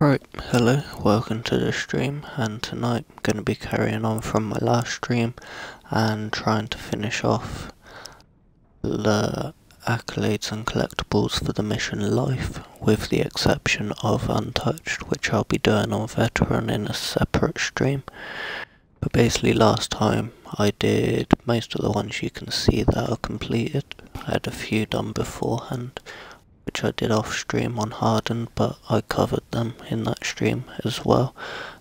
Right, hello, welcome to the stream, and tonight I'm going to be carrying on from my last stream and trying to finish off the accolades and collectibles for the mission Life, with the exception of Untouched, which I'll be doing on Veteran in a separate stream. But basically last time I did most of the ones you can see that are completed. I had a few done beforehand which I did off stream on Harden, but I covered them in that stream as well,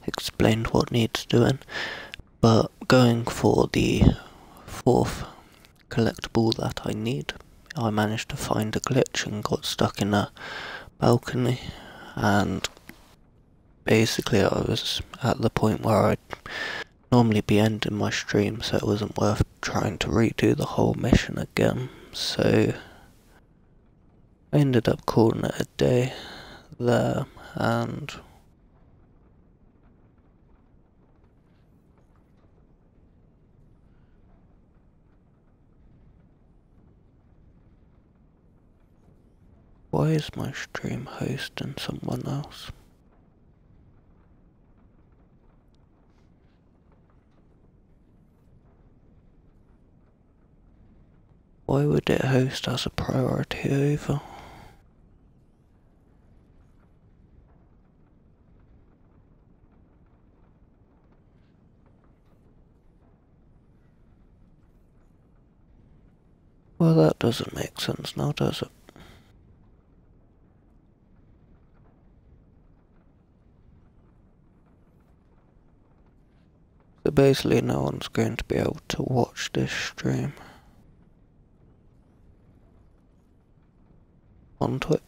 explained what needs doing. But going for the fourth collectible that I need, I managed to find a glitch and got stuck in a balcony, and basically I was at the point where I'd normally be ending my stream, so it wasn't worth trying to redo the whole mission again. So I ended up calling it a day there and Why is my stream hosting someone else? Why would it host as a priority over? Well, that doesn't make sense now, does it? So basically no one's going to be able to watch this stream on Twitch.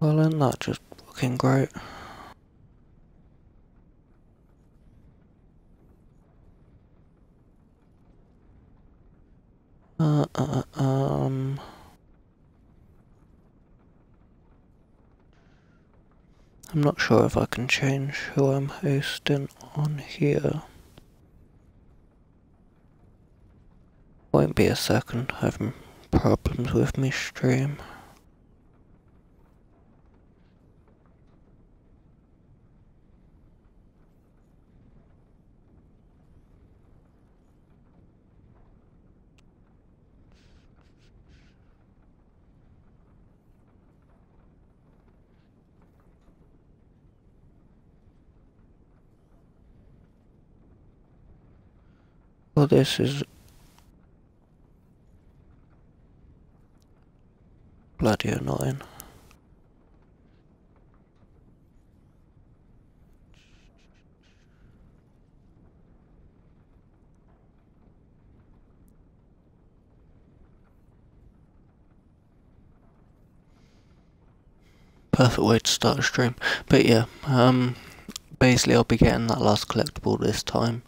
Well, isn't that just looking great? Uh, uh, um. I'm not sure if I can change who I'm hosting on here. Won't be a second, having problems with my stream. Well, this is bloody annoying. Perfect way to start a stream. But yeah, um, basically I'll be getting that last collectible this time.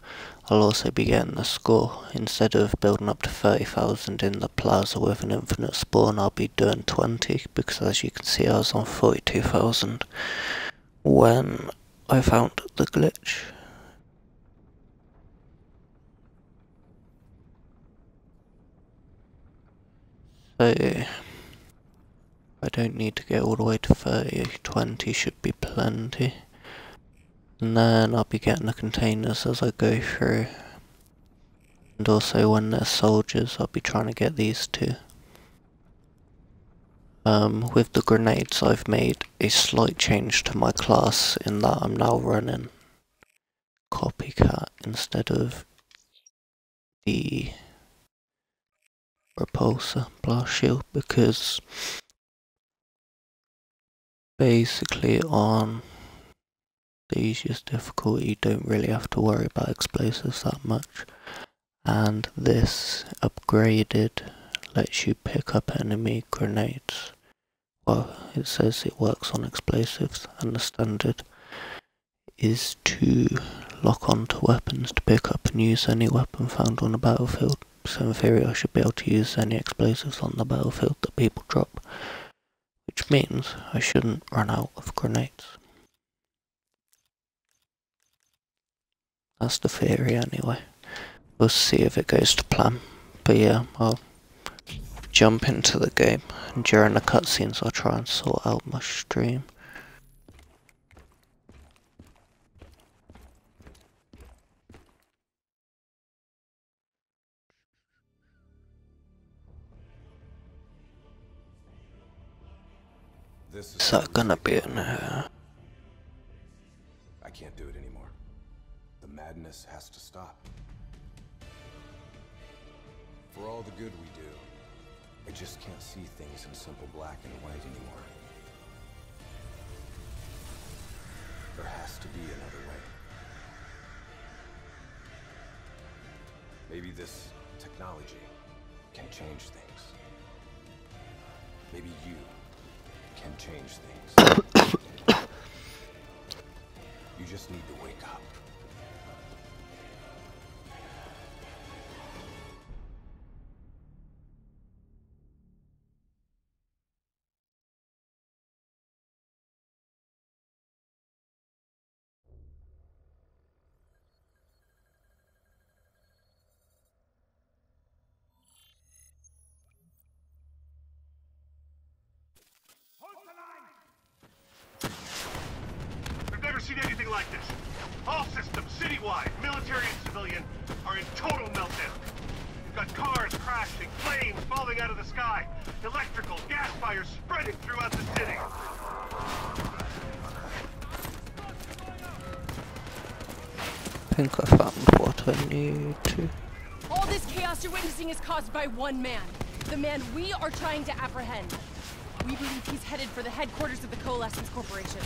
I'll also be getting the score. Instead of building up to 30,000 in the plaza with an infinite spawn, I'll be doing 20 because as you can see I was on 42,000 when I found the glitch. So, I don't need to get all the way to 30, 20 should be plenty. And then I'll be getting the containers as I go through. And also when there's soldiers, I'll be trying to get these too. Um, with the grenades, I've made a slight change to my class in that I'm now running copycat instead of the repulsor blast shield because basically on the easiest difficulty, you don't really have to worry about explosives that much. And this upgraded lets you pick up enemy grenades. Well, it says it works on explosives, and the standard is to lock onto weapons to pick up and use any weapon found on the battlefield. So in theory I should be able to use any explosives on the battlefield that people drop. Which means I shouldn't run out of grenades. That's the theory anyway. We'll see if it goes to plan. But yeah, I'll jump into the game and during the cutscenes I'll try and sort out my stream. Is that gonna be in here? Just can't see things in simple black and white anymore. There has to be another way. Maybe this technology can change things. Maybe you can change things. you just need to wake up. Seen anything like this. All systems, citywide, military and civilian, are in total meltdown. We've got cars crashing, flames falling out of the sky, electrical, gas fires spreading throughout the city. I think I found what I need to. All this chaos you're witnessing is caused by one man. The man we are trying to apprehend. We believe he's headed for the headquarters of the Coalescence Corporation.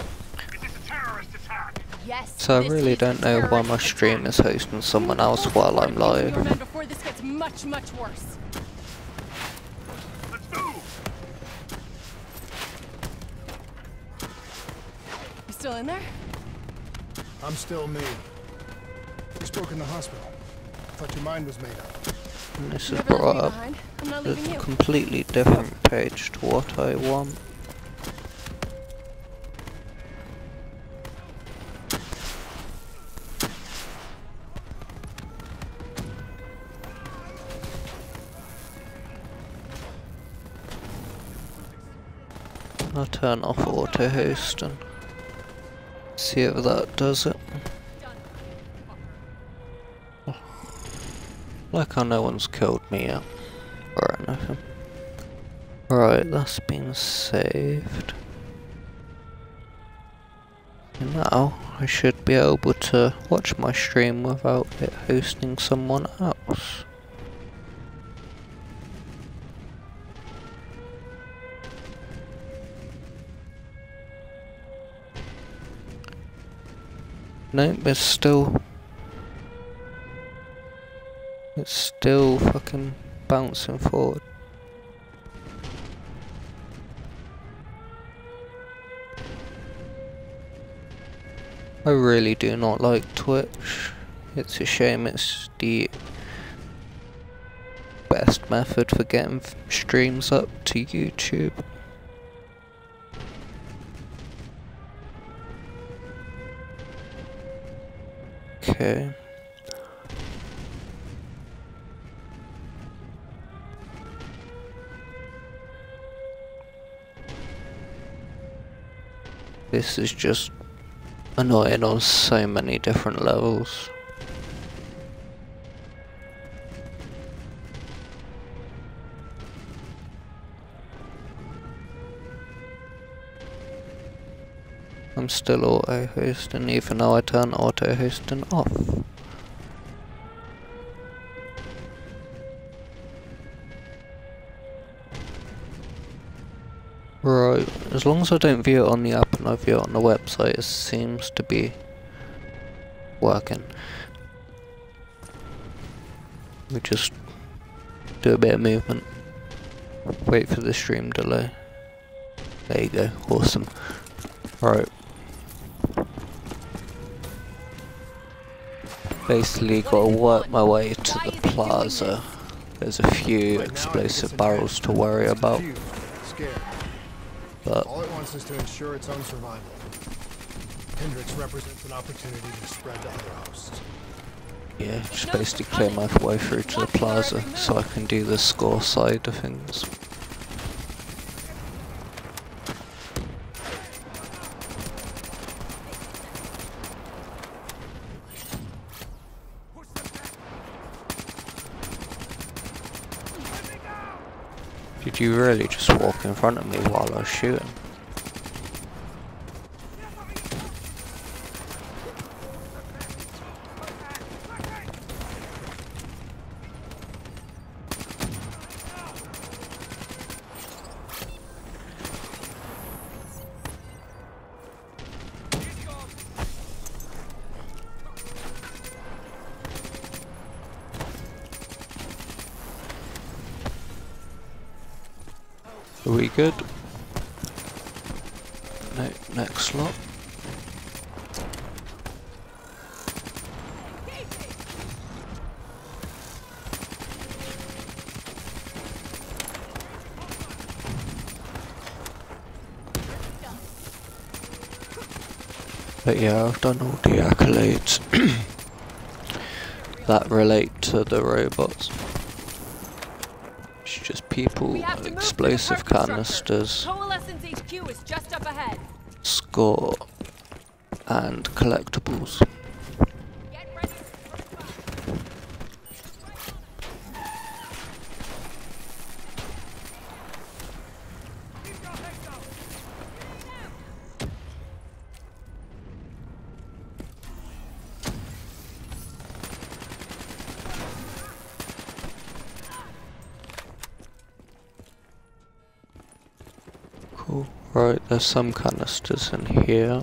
So I really don't know why my stream is hosting someone else while I'm support into your men live. Before this gets much, much worse. You still in there? I'm still me. You spoke in the hospital. Thought your mind was made up. And this is brought up behind. A completely different page to what I want. Turn off auto host and see if that does it. Like how no one's killed me yet. Or anything. Right, that's been saved. Now, I should be able to watch my stream without it hosting someone else. Nope, it's still... It's still fucking bouncing forward. I really do not like Twitch. It's a shame it's the best method for getting streams up to YouTube. Okay. This is just annoying on so many different levels. Still auto hosting even though I turn auto hosting off. Right, as long as I don't view it on the app and I view it on the website, it seems to be working. We just do a bit of movement. Wait for the stream delay. There you go, awesome. Right. Basically gotta work my way to the plaza. There's a few Right now, I think explosive barrels to worry about, but All it wants is to ensure its own survival. Hendricks represents an opportunity to spread to other hosts. Yeah, just basically clear my way through to the plaza so I can do the score side of things. You really just walk in front of me while I was shooting? Are we good? No, next slot. But yeah, I've done all the accolades that relate to the robots. People, We have to move to the explosive canisters, HQ is just up ahead. score, and collectibles. Get ready. Cool. Right, there's some canisters in here.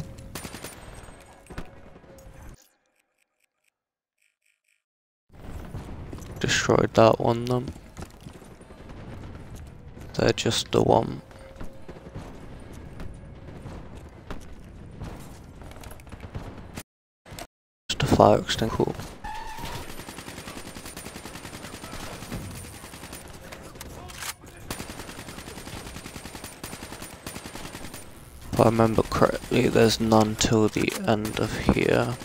Destroyed that one then. They're just the one. Just a fire extinguisher. Cool. If I remember correctly, there's none till the end of here.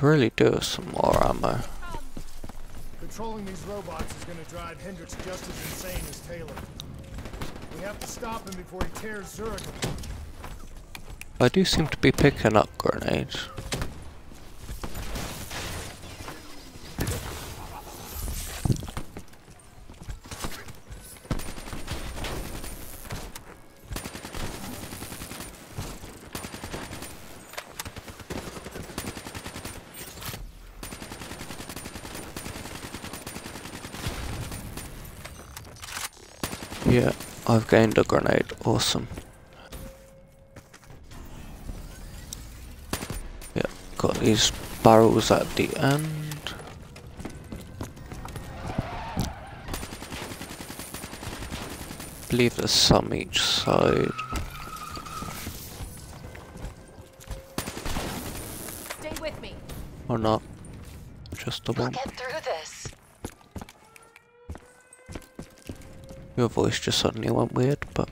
Really do have some more ammo. Controlling these robots is gonna drive Hendricks just as insane as Taylor. We have to stop him before he tears Zurich apart. I do seem to be picking up grenades. Yeah, I've gained a grenade. Awesome. Yeah, got these barrels at the end. believe there's some each side. Stay with me. Or not. Just the We'll one. get through this. Your voice just suddenly went weird, but...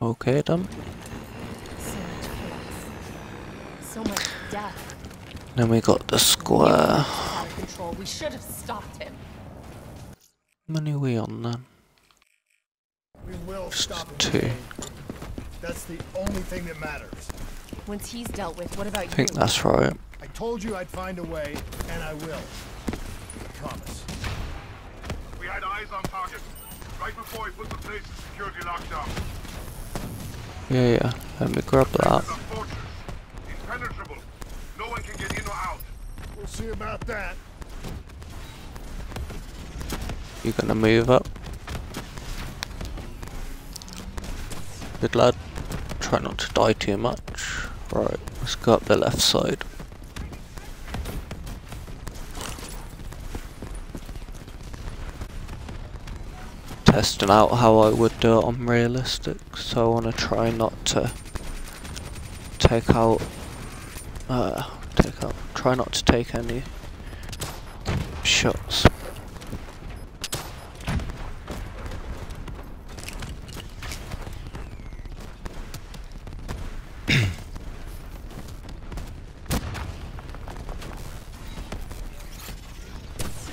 Okay then. So much chaos. So much death. Then we got the square. Out control. We should have stopped him. How many are we on then? We will Just stop him. two. Kane. That's the only thing that matters. Once he's dealt with, what about I think you? that's right. I told you I'd find a way, and I will. I promise. We had eyes on target. Right before he put the place in security lockdown. Yeah, yeah. Let me grab that. It's a fortress. Impenetrable. No one can get in or out. We'll see about that. You gonna move up? Good lad. Try not to die too much. Right, let's go up the left side. testing out how I would do it on realistic, so I want to try not to take out, uh, take out, try not to take any shots.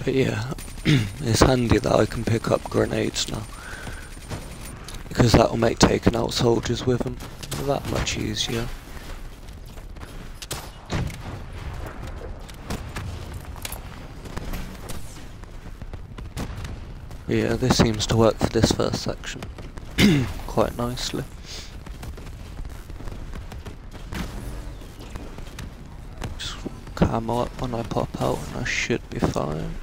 but yeah, it's handy that I can pick up grenades now. Because that will make taking out soldiers with them that much easier. Yeah, this seems to work for this first section quite nicely. Just camo up when I pop out and I should be fine.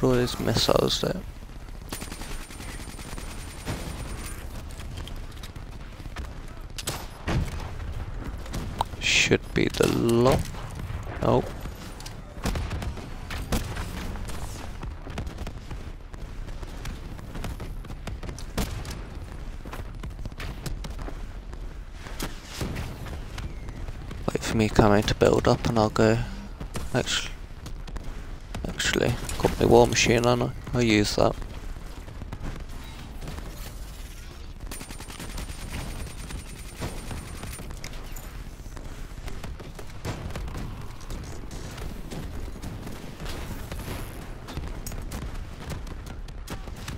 Could always missiles there. Should be the lock. Nope. Wait for me coming to build up and I'll go. Actually, actually, got my war machine on it. I'll use that.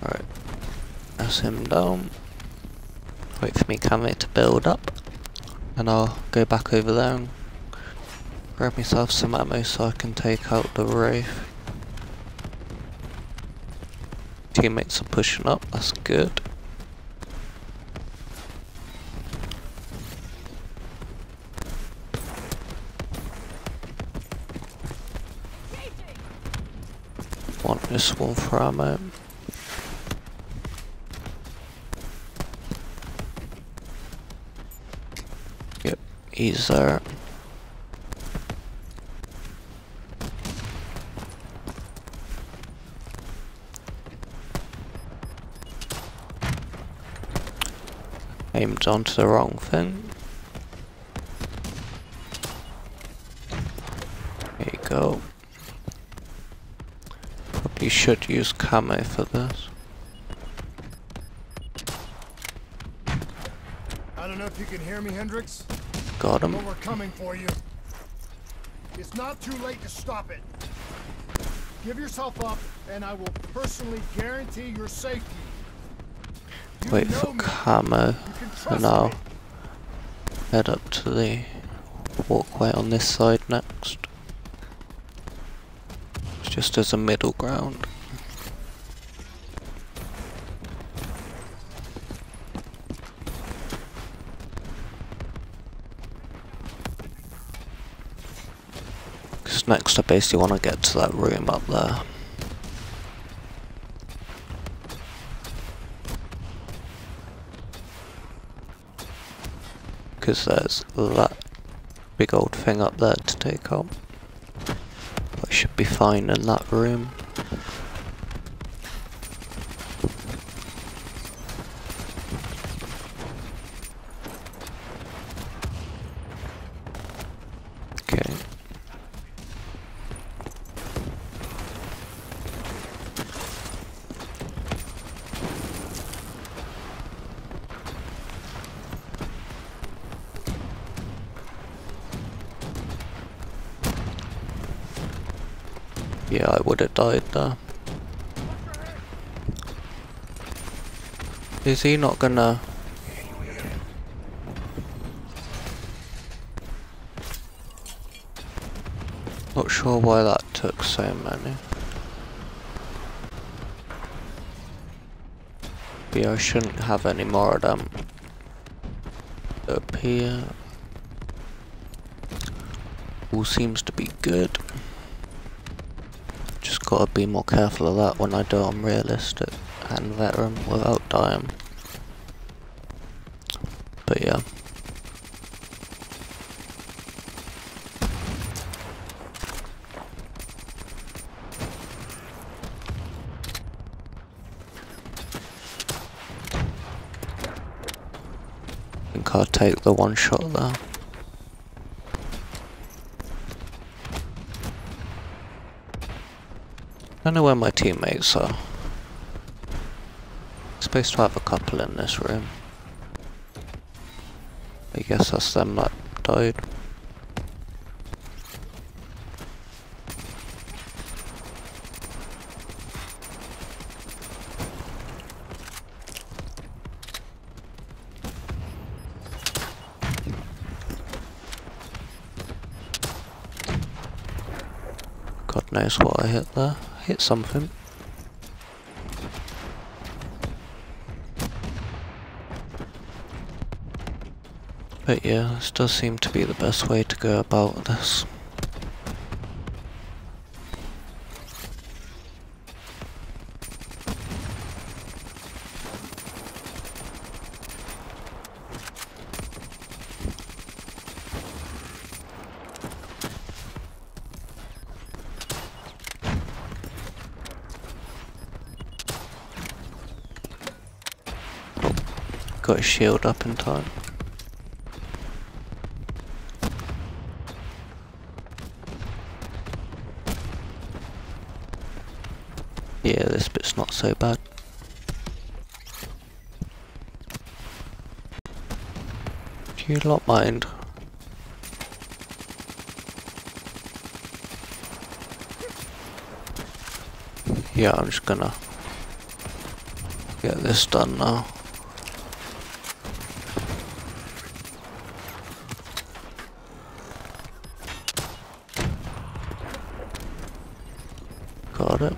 Alright, that's him down. Wait for me camera to build up. And I'll go back over there and grab myself some ammo so I can take out the Wraith. Teammates are pushing up, that's good. Want this one for ammo. Yep, he's there. Aimed onto the wrong thing. There you go. Probably should use camo for this. I don't know if you can hear me, Hendricks, Got him. but we're coming for you. It's not too late to stop it. Give yourself up, and I will personally guarantee your safety. Wait for camo. And I'll head up to the walkway on this side next. Just as a middle ground. Next I basically want to get to that room up there. Because there's that big old thing up there to take out. I should be fine in that room. Okay. Yeah, I would have died there. Is he not gonna... Not sure why that took so many. Yeah, I shouldn't have any more of them up here. All seems to be good. Gotta be more careful of that when I do I'm realistic and veteran without dying. But yeah. I think I'll take the one shot there. Don't know where my teammates are. I'm supposed to have a couple in this room. I guess that's them that died. God knows what I hit there. Hit something. But yeah, this does seem to be the best way to go about this. Got his shield up in time. Yeah, this bit's not so bad. Do you lot mind? Yeah, I'm just gonna get this done now. Got it.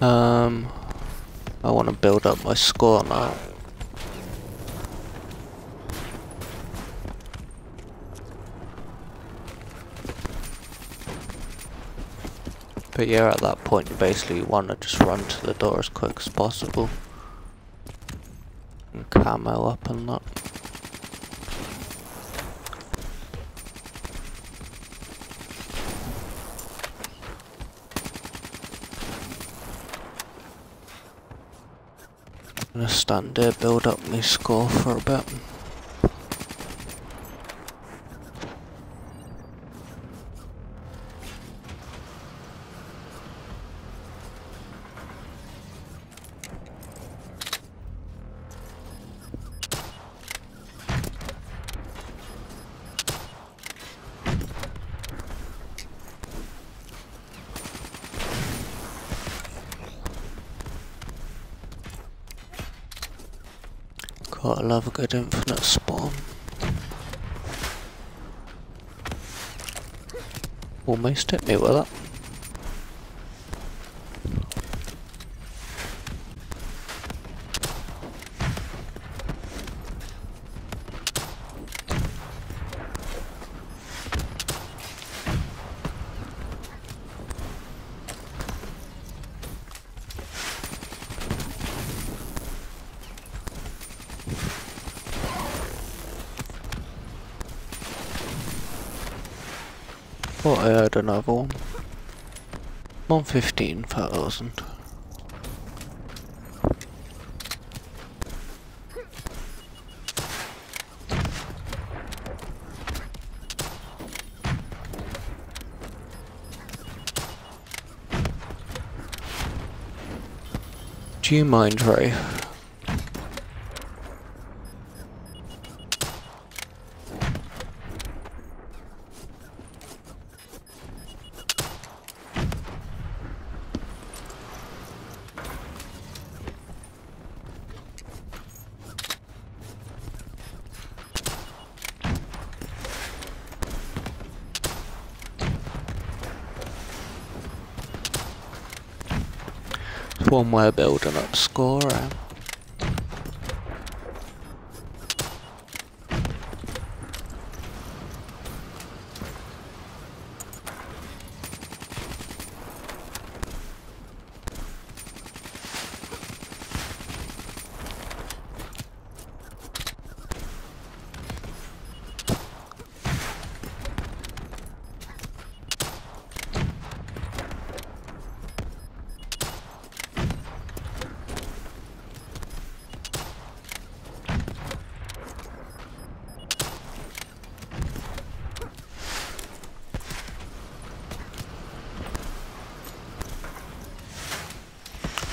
Um, I want score now. But yeah, at that point you basically want to just run to the door as quick as possible. And camo up and that. Stand there, uh, build up my score for a bit. Gotta love a good infinite spawn. Almost hit me with that. Thought I another one. I'm on 15,000. Do you mind, Ray? One way of building up score. Eh? Um.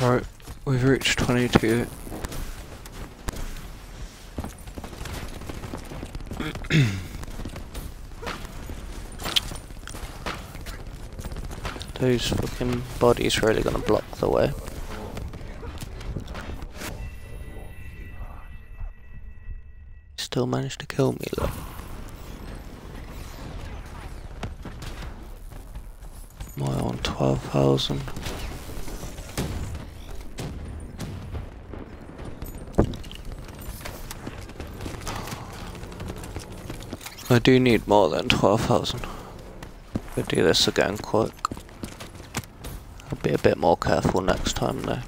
Right, we've reached 22. Those fucking bodies really gonna block the way. still managed to kill me though. I on 12,000? I do need more than 12,000. We'll do this again quick. I'll be a bit more careful next time though.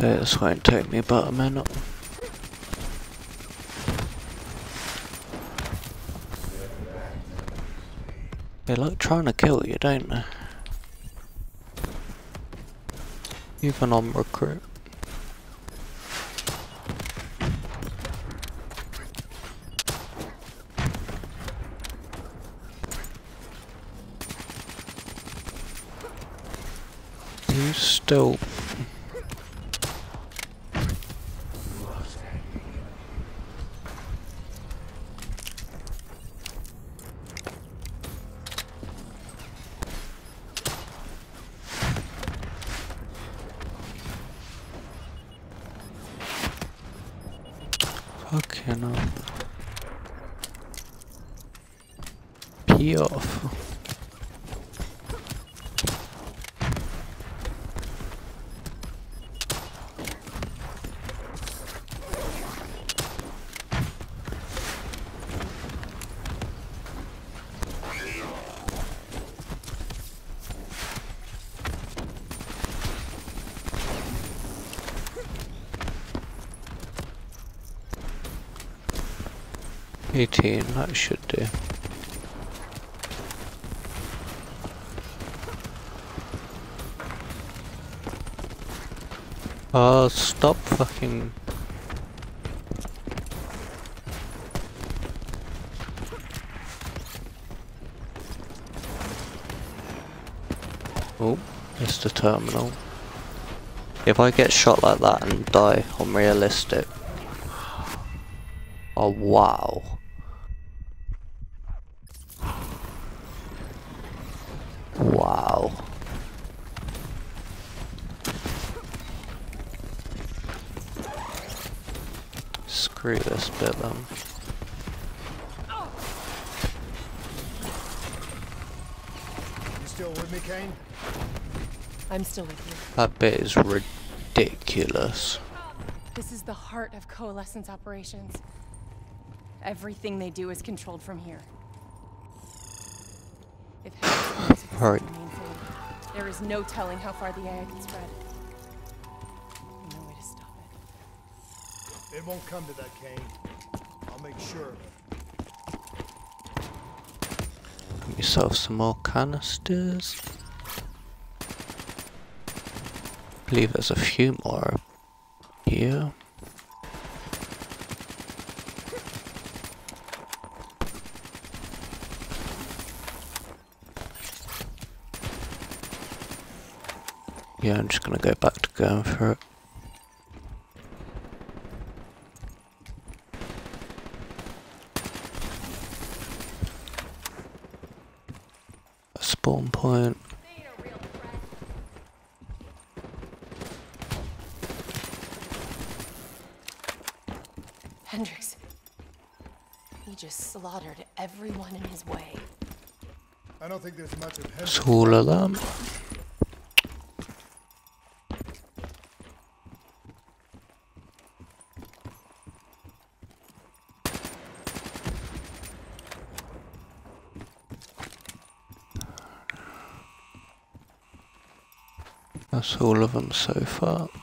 So this won't take me but a minute. They like trying to kill you, don't they? Even on recruit. You still Fucking hell. Pee off. Eighteen, that should do. Oh, stop fucking Oh, it's the terminal. If I get shot like that and die, I'm realistic. Oh. Wow. Screw this bit then. You still with me, Kane? I'm still with you. That bit is ridiculous. This is the heart of Coalescence operations. Everything they do is controlled from here. If Hades is Right. the main thing, there is no telling how far the AI can spread. No way to stop it. It won't come to that, Kane. I'll make sure of it. Get yourself some more canisters. Believe there's a few more here. Yeah, I'm just gonna go back to going for it. szólalám. That's all of them so far.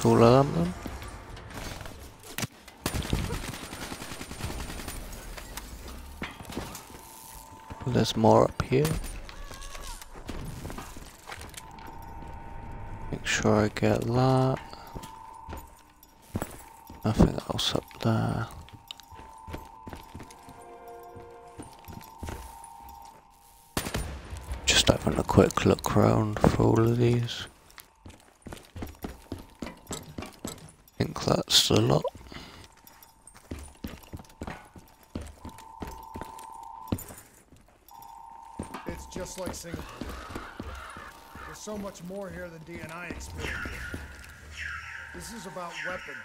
Then. There's more up here. Make sure I get that. Nothing else up there. Just having a quick look around for all of these. That's the lot. It's just like Singapore. There's so much more here than DNI experienced. This is about weapons.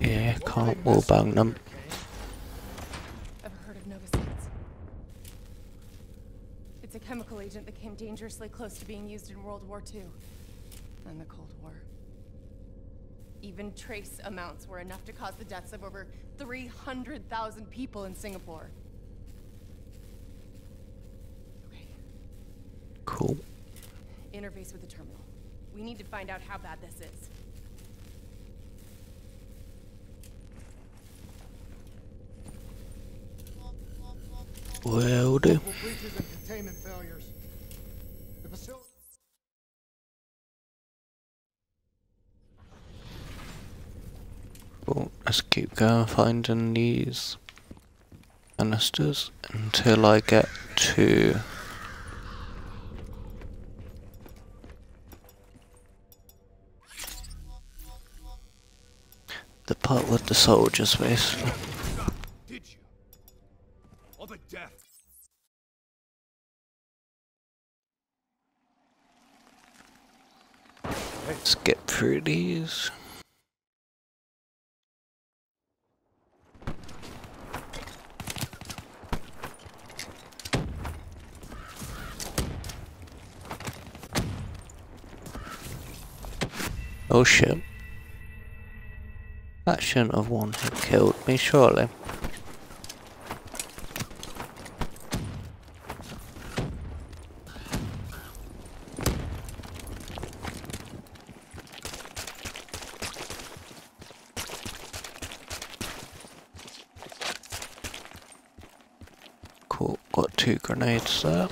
Yeah, can't bang them. Ever heard of Nova 6? It's a chemical agent that came dangerously close to being used in World War II and the Cold War. Even trace amounts were enough to cause the deaths of over 300,000 people in Singapore. Okay, Cool. interface with the terminal. We need to find out how bad this is. Will do. Multiple breaches and containment failures. The facility. Cool. Oh, let's keep going finding these canisters until I get to the part with the soldiers basically. Did you? All the death. Skip through these. That shouldn't have one hit killed me, surely. Cool, got two grenades there.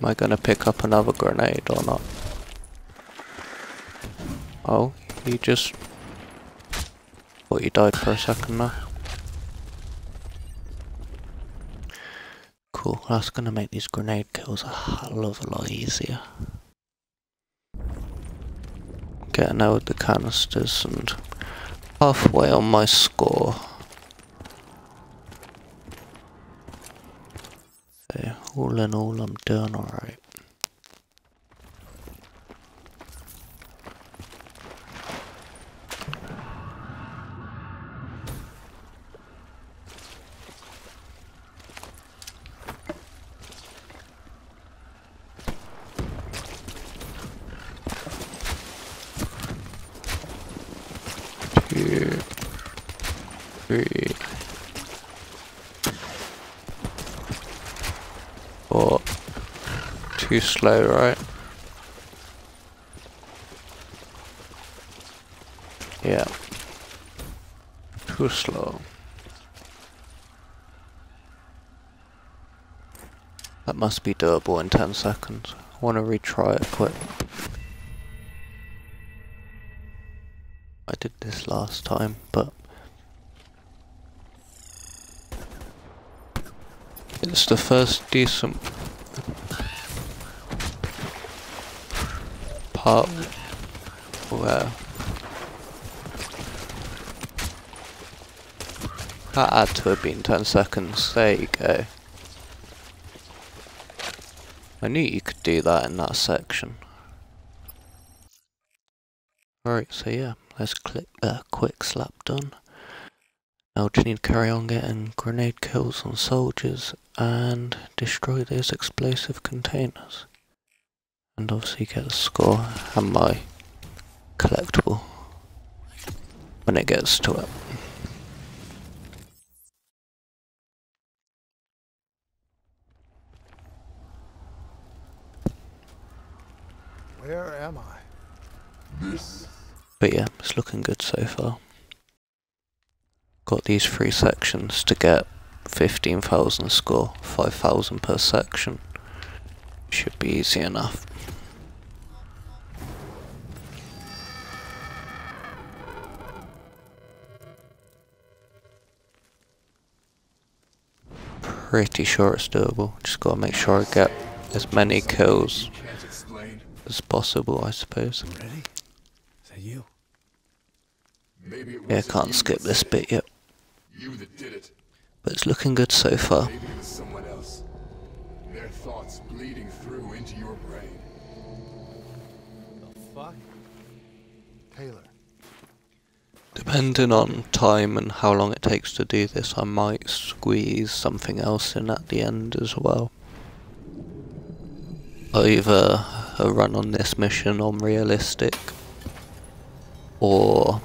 Am I gonna pick up another grenade or not? Oh, he just... Thought he died for a second there. Cool, that's gonna make these grenade kills a hell of a lot easier. Getting out the canisters and halfway on my score. So, all in all, I'm alright. Two, three, Too slow, right? Yeah. Too slow. That must be doable in 10 seconds. I want to retry it quick. I did this last time, but it's the first decent Oh. part where that had to have been 10 seconds. There you go. I knew you could do that in that section. Alright, so yeah, let's click that quick slap done. Now just need to carry on getting grenade kills on soldiers and destroy those explosive containers. And obviously get the score and my collectible when it gets to it. Where am I? But yeah, it's looking good so far. Got these three sections to get 15,000 score, 5,000 per section. Should be easy enough. Pretty sure it's doable, just gotta make sure I get as many kills as possible I suppose. Ready? Is that you? Maybe Yeah, wasn't can't skip this bit yet, You that did it. but it's looking good so far. Depending on time and how long it takes to do this, I might squeeze something else in at the end as well. Either a run on this mission on realistic, or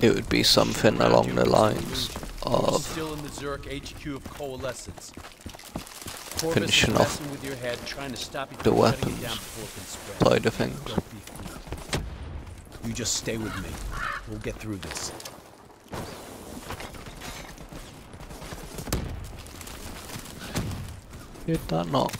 it would be something along the lines of Still in the Zurich HQ of Coalescence. Finishing off with your head, trying to stop you the weapons it down before it can spread. side of things. Don't be fooled. You just stay with me. We'll get through this. Did that not?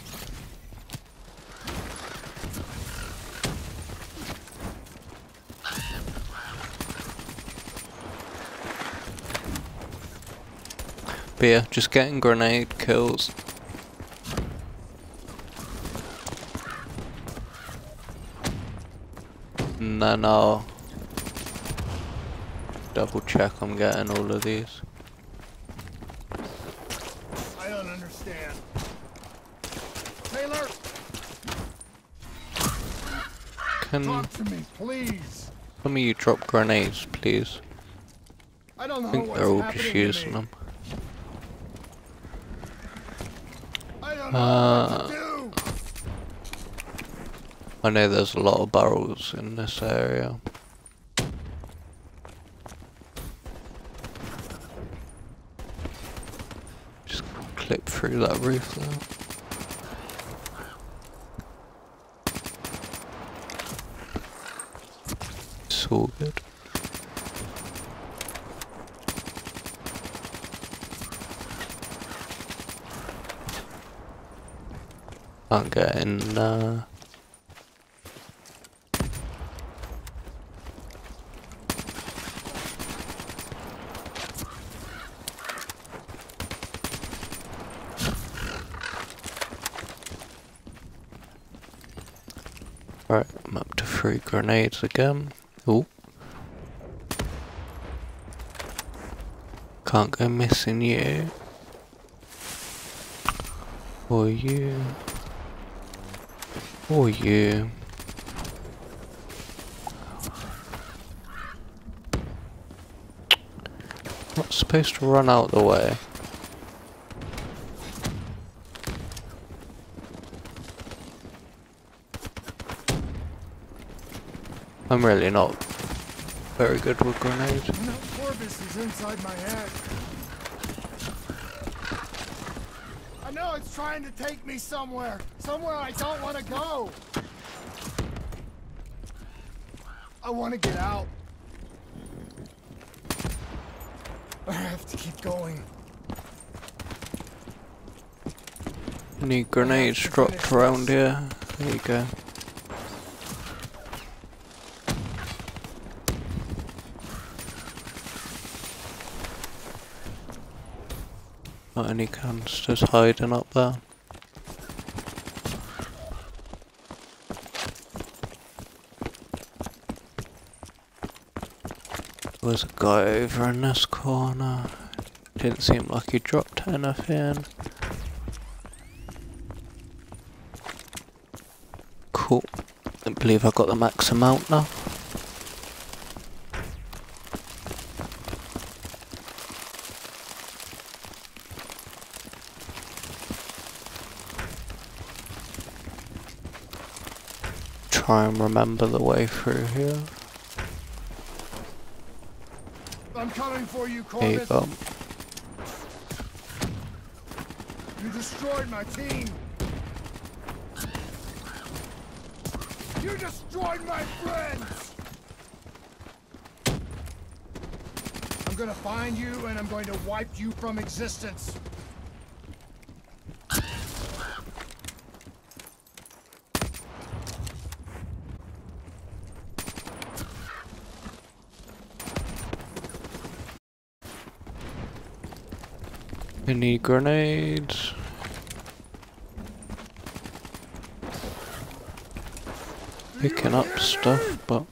But yeah, just getting grenade kills. And then I'll double check I'm getting all of these. I don't understand. Taylor, Can talk to me, please. some of you drop grenades, please? I don't know I think what's they're all just using them. I don't know Uh, what to do. I know there's a lot of barrels in this area. Just clip through that roof there. All good. Can't get in uh Right, I'm up to three grenades again. Oh. Can't go missing you. Or you. Or you. Not supposed to run out the way. I'm really not very good with grenades. You know, Corvus is inside my head. I know it's trying to take me somewhere. Somewhere I don't want to go. I want to get out. I have to keep going. Any grenades dropped around here? There you go. Not any canisters hiding up there. There's a guy over in this corner. Didn't seem like he dropped anything. Cool. I believe I got the max amount now. Try and remember the way through here. I'm coming for you, There you go. You destroyed my team. You destroyed my friends. I'm gonna find you and I'm going to wipe you from existence. Any grenades? Picking up stuff, but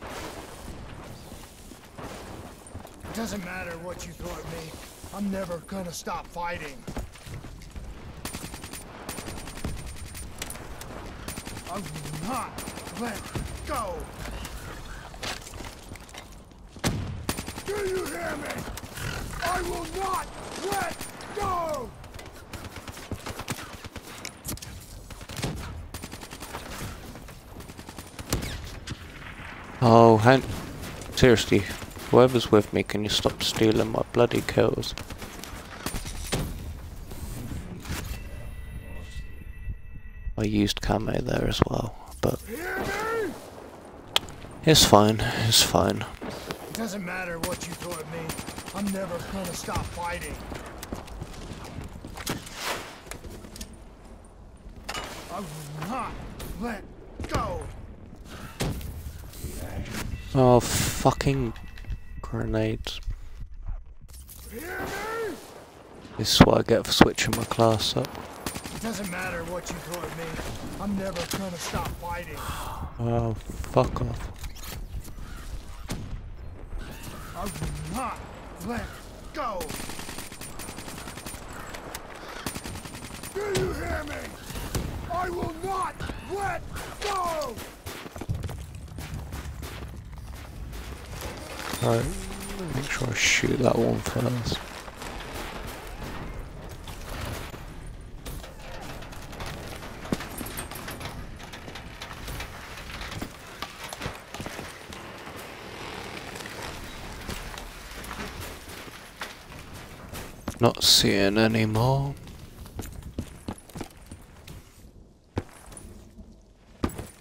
It doesn't matter what you throw at me. I'm never gonna stop fighting. I will not let go. Do you hear me? I will not let oh, hen- seriously, whoever's with me, can you stop stealing my bloody kills? I used camo there as well, but it's fine, it's fine. It doesn't matter what you at me. I'm never gonna stop fighting. I will not let go. Oh, fucking grenade. This is what I get for switching my class up. It doesn't matter what you throw at me. I'm never gonna stop fighting. Oh, fuck off. I will not let go. Do you hear me? I will not let go. Right, make sure I shoot that one first. Not seeing any more.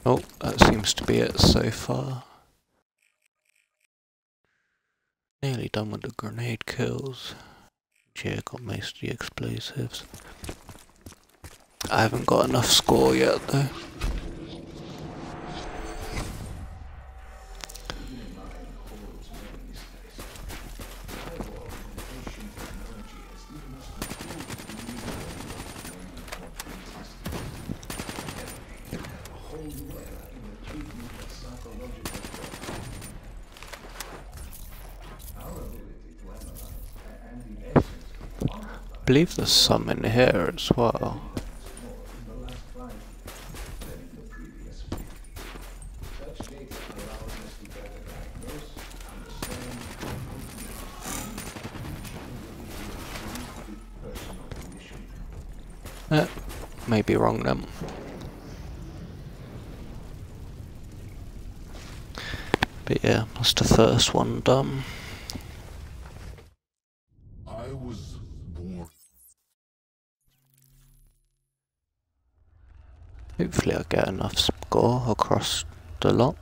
Oh, that seems to be it so far. Nearly done with the grenade kills. Yeah, got most of the explosives. I haven't got enough score yet though. Believe there's some in here as well. Eh, may be wrong then. But yeah, that's the first one done. I was born. Hopefully I get enough score across the lot.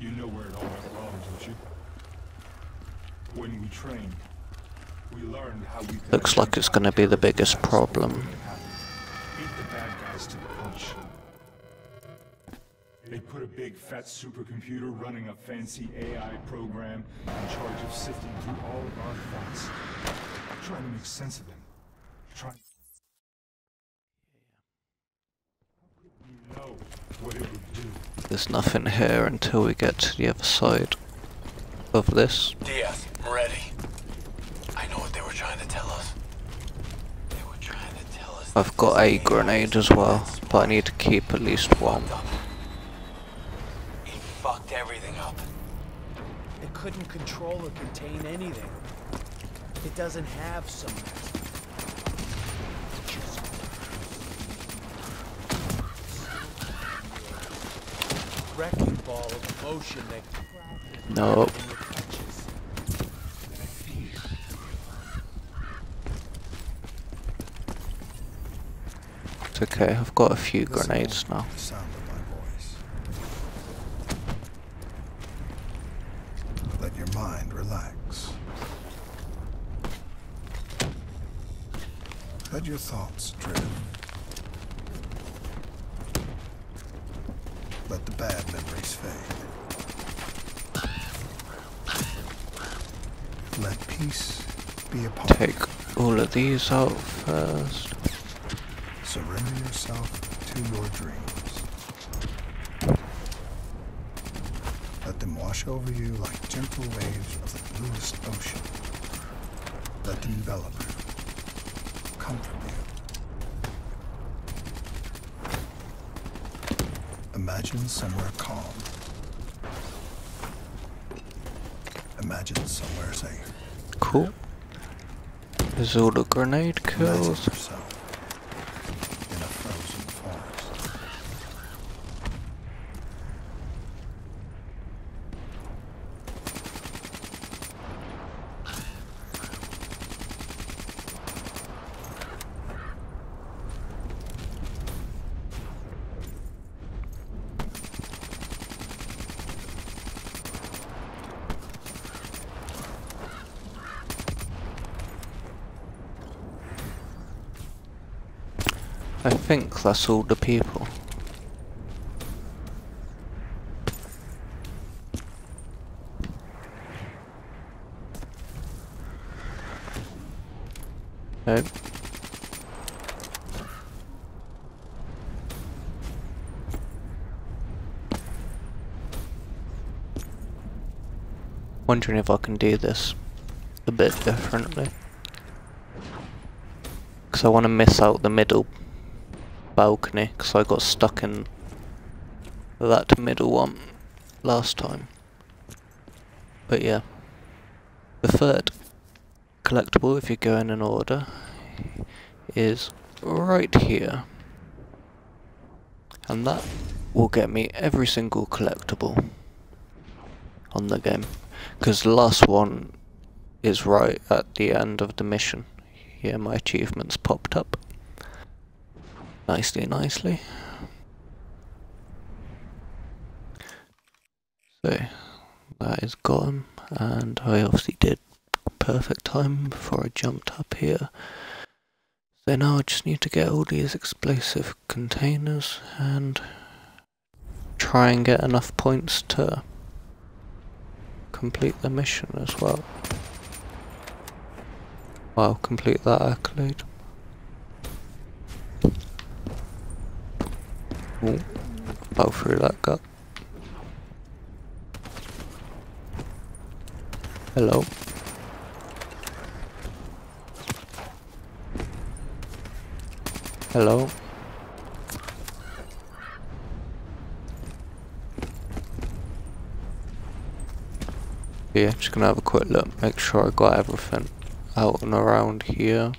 You know where it all went wrong, don't you? When we trained, we learned how we Looks like it's gonna be the biggest problem. Beat the bad guys to the punch. They put a big fat supercomputer running a fancy AI program in charge of sifting through all of our thoughts. Trying to make sense of them. Trying... You know what it would do. There's nothing here until we get to the other side of this. Diaz, I'm ready. I know what they were trying to tell us. They were trying to tell us. I've got a grenade as well, but I need to keep at least one. He fucked everything up. It couldn't control or contain anything. It doesn't have some Nope. It's okay, I've got a few grenades now. The sound of my voice. Let your mind relax. Let your thoughts drift. Let the bad memories fade. Let peace be a part of Take all of these out first. Surrender yourself to your dreams. Let them wash over you like gentle waves of the bluest ocean. Let them envelop you, comfort you. Imagine somewhere calm. Imagine somewhere safe. Cool. The grenade kills. yourself in a frozen forest. I think that's all the people. Nope. Wondering if I can do this a bit differently. Because I want to miss out the middle balcony because I got stuck in that middle one last time. But yeah, the third collectible, if you go in an order, is right here. And that will get me every single collectible on the game. Because the last one is right at the end of the mission. Here my achievements popped up nicely, nicely. So that is gone, and I obviously did perfect time before I jumped up here. So now I just need to get all these explosive containers and try and get enough points to complete the mission as well. Well, complete that accolade. Ooh, fell through that gap. Hello. Hello. Yeah, just gonna have a quick look, make sure I got everything out and around here.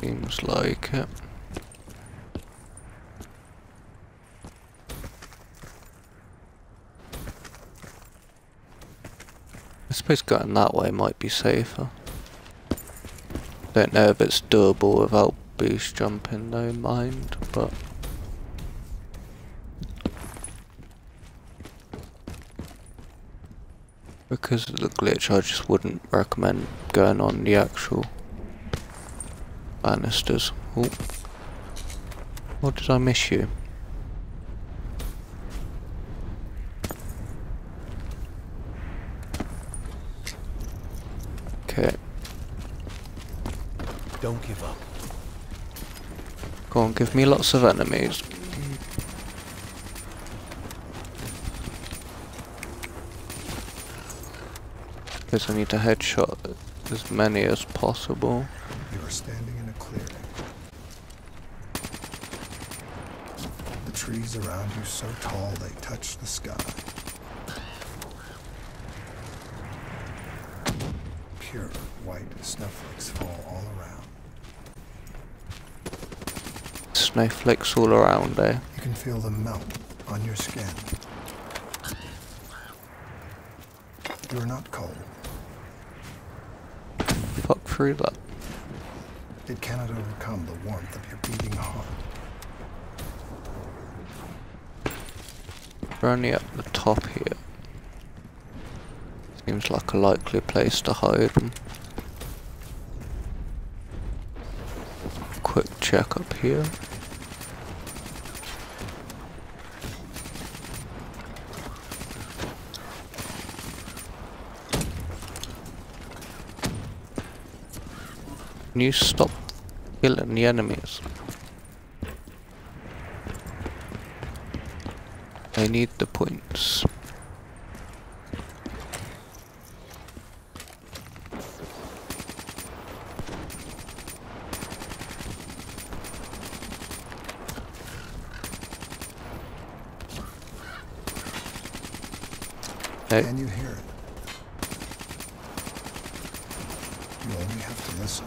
Seems like it. I suppose going that way might be safer. Don't know if it's doable without boost jumping, no mind, but. Because of the glitch, I just wouldn't recommend going on the actual banisters. Oh. What did I miss you? Okay, Don't give up. go on, give me lots of enemies. Because I need to headshot as many as possible. You are standing in a clearing. The trees around you so tall they touch the sky. Pure white snowflakes fall all around. Snowflakes all around there. You can feel them melt on your skin. You are not cold. Fuck through that. It cannot overcome the warmth of your beating heart. We're only at the top here. Seems like a likely place to hide them. Quick check up here. Can you stop killing the enemies? I need the points. Hey, Can you hear it? You only have to listen.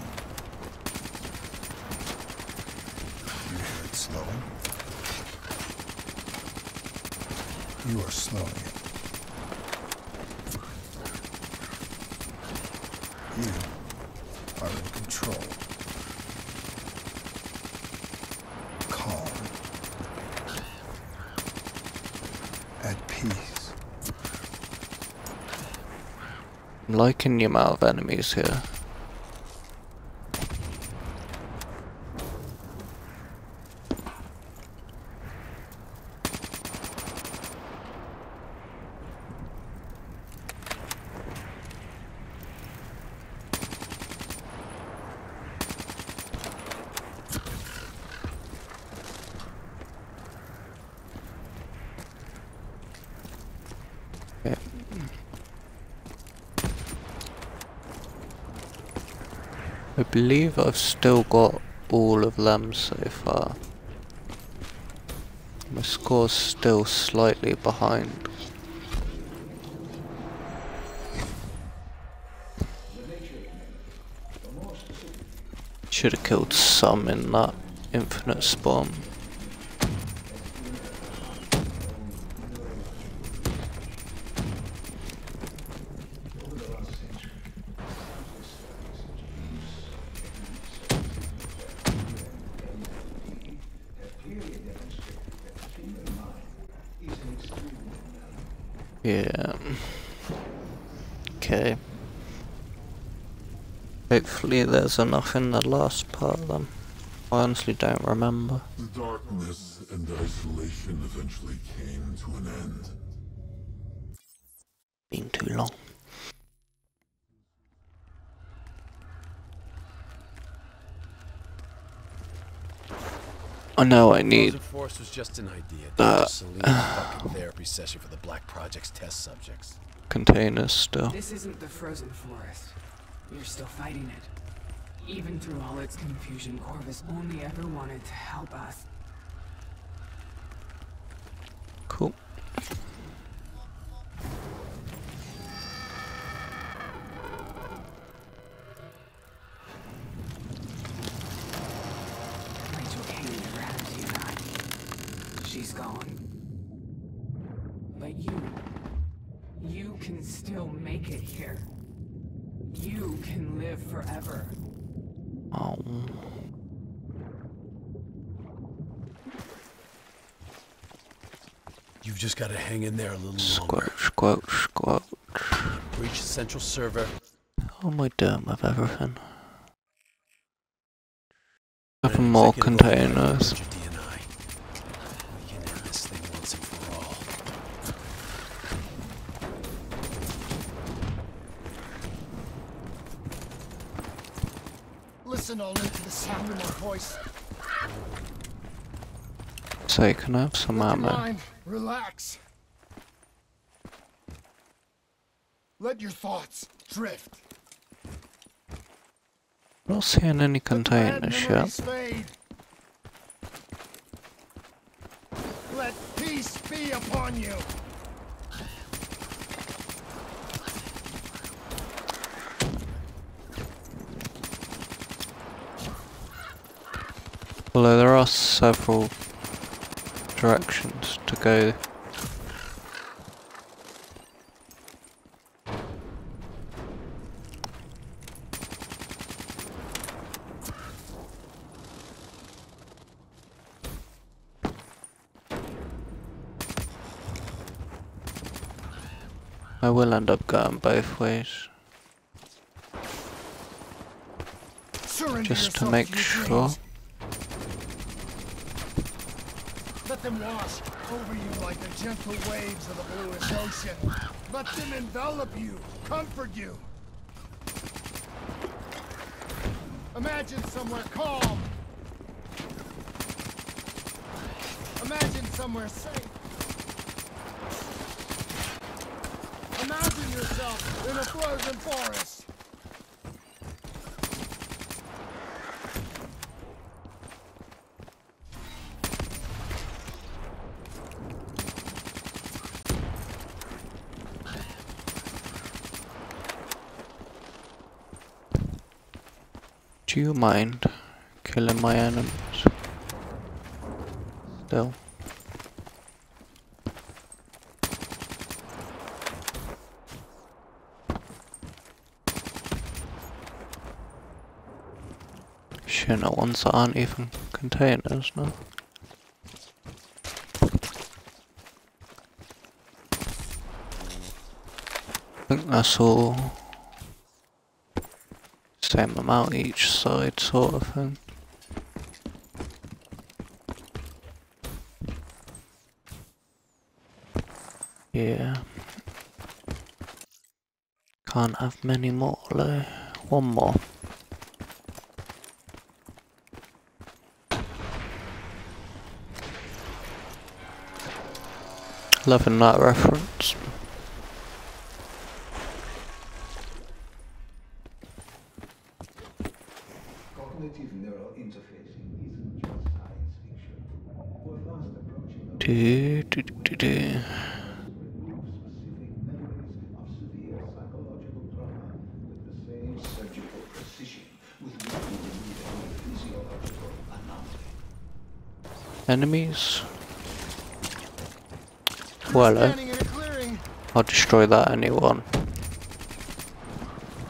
You hear it slowing? You are slowing it. You are in control. Calm. At peace. I'm liking the amount of enemies here. Believe I've still got all of them so far. My score's still slightly behind. Should have killed some in that infinite spawn. Yeah. Okay. Hopefully there's enough in the last part then. I honestly don't remember. The darkness and isolation eventually came to an end. Been too long. I know I need Frozen Forest was just an idea. Uh, Dr. Therapy session for the Black Project's test subjects. containers still. This isn't the frozen forest. You're still fighting it. Even through all its confusion, Corvus only ever wanted to help us. Cool. Rachel came around you and I. She's gone. But you... You can still make it here. You can live forever. Oh. You've just got to hang in there a little. Squelch, squelch, squelch. Reach the central server. How am I doing with everything? Seven more containers. of DNI. Can end this thing once and for all. Listen only to the sound of my voice. Say, can I have some ammo? Relax. Let your thoughts drift. Not seeing any containers yet. Let peace be upon you. Although there are several directions to go. I will end up going both ways, just to make sure. dreams. Let them wash over you like the gentle waves of the bluest ocean. Let them envelop you, comfort you. Imagine somewhere calm. Imagine somewhere safe. Imagine yourself in a frozen forest. Do you mind killing my enemies? Still. Shit, no ones that aren't even containers, no? I think that's all same amount each side sort of thing. Yeah. Can't have many more though. One more. Loving that reference. Cognitive neural interfacing isn't just science fiction. We're fast approaching a Do, do, do, do, do. specific memories of severe psychological trauma with the same surgical precision with which we remove any physiological anomaly. Enemies? Well, uh, Standing in a clearing. I'll destroy that anyone.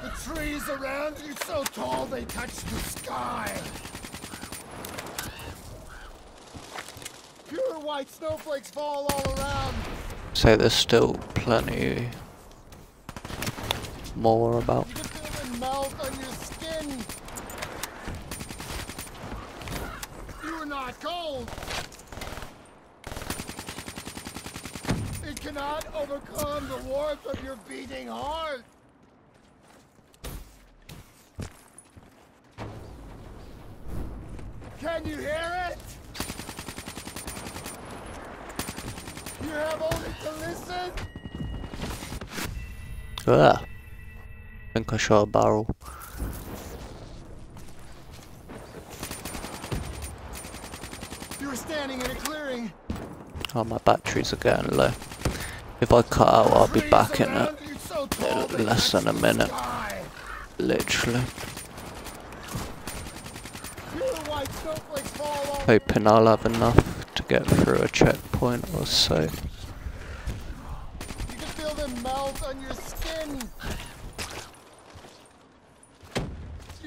The trees around you so tall they touch the sky. Pure white snowflakes fall all around. Say there's still plenty more about. You can feel them melt on your skin. You are not cold. It cannot overcome the warmth of your beating heart. Can you hear it? You have only to listen. Ah, think I shot barrel. You standing in a clearing. Oh, my batteries are getting low. If I cut out, I'll be back in it. You so tall they Less than a minute. Literally. Pure white snowflakes fall all Hoping I'll have enough to get through a checkpoint or so. You can feel them melt on your skin.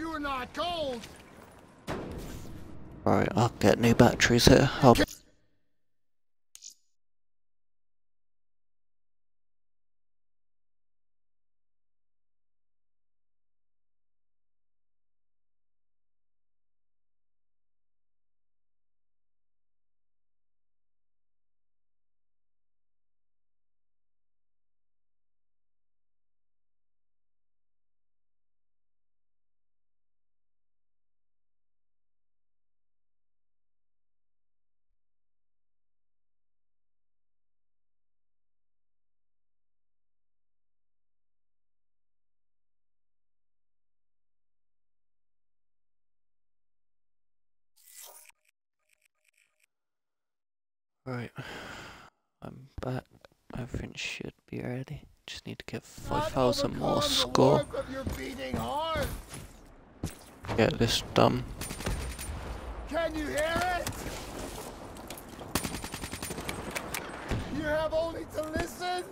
You are not cold. Right, I'll get new batteries here. I'll Right, um, I'm back. Everything should be ready. Just need to get 5,000 more score. Get this done. Can you hear it? You have only to listen.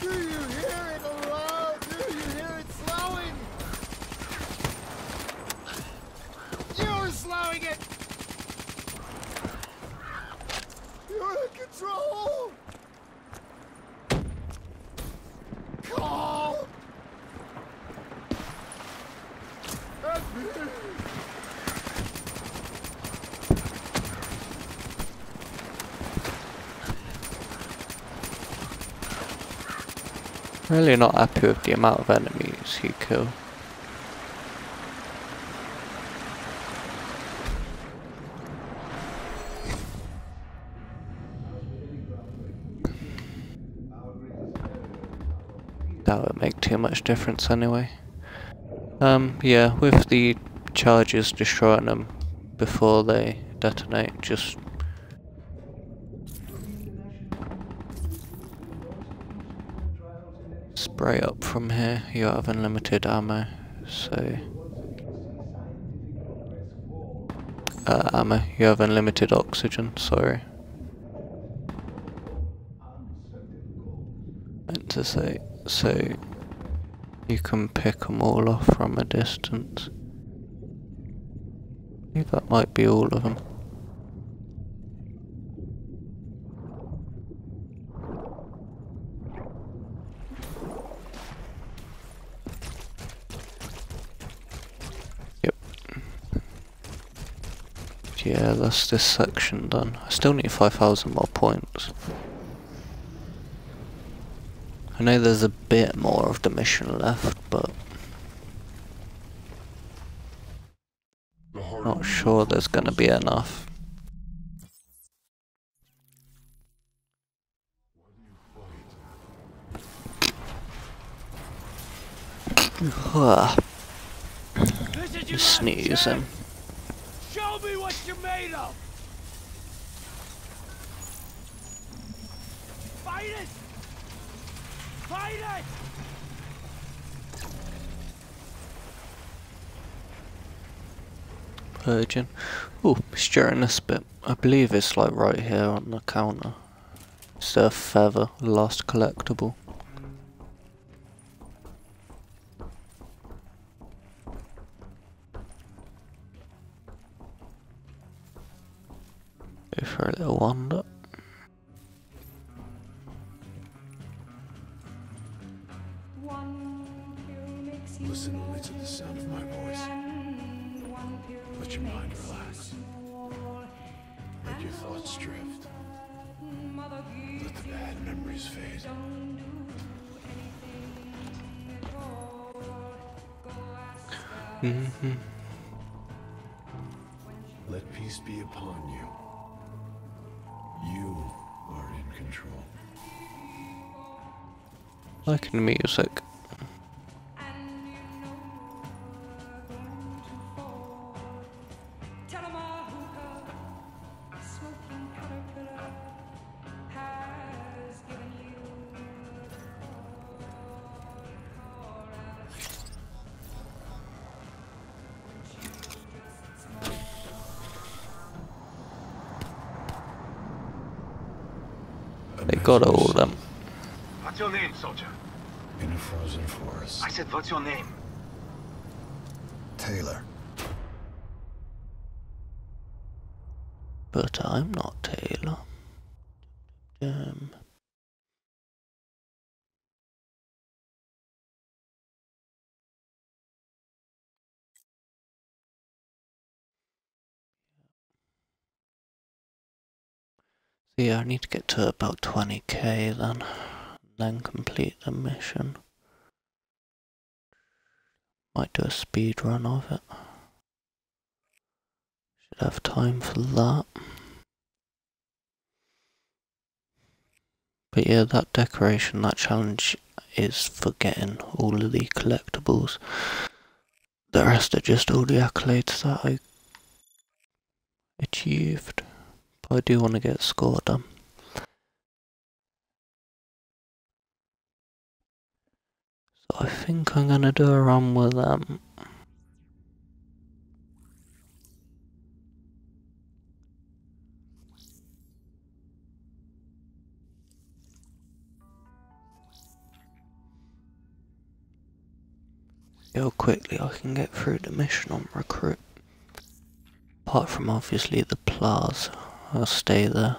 Do you hear it aloud? Do you hear it slowing? You're slowing it! You're in control! Me! Really not happy with the amount of enemies he kill. Too much difference anyway. Um, yeah, with the charges destroying them before they detonate, just spray up from here. You have unlimited ammo, so uh, ammo. You have unlimited oxygen. Sorry. Meant to say so. You can pick them all off from a distance. I think that might be all of them. Yep. Yeah, that's this section done. I still need 5,000 more points. I know there's a bit more of the mission left, but not sure there's gonna be enough. Just sneezing. Show me what you're made of! Fight it! Fight it! Virgin. Oh, it's during this bit. I believe it's like right here on the counter. It's a feather, last collectible. The music. They got all of them. What's your name, soldier? in a frozen forest. I said, what's your name? Taylor. But I'm not Taylor. Um. So yeah, I need to get to about 20k then then complete the mission. Might do a speed run of it. Should have time for that. But yeah, that decoration, that challenge is for getting all of the collectibles. The rest are just all the accolades that I achieved. But I do want to get score done. I think I'm gonna do a run with them. How quickly I can get through the mission on recruit. Apart from obviously the plaza, I'll stay there.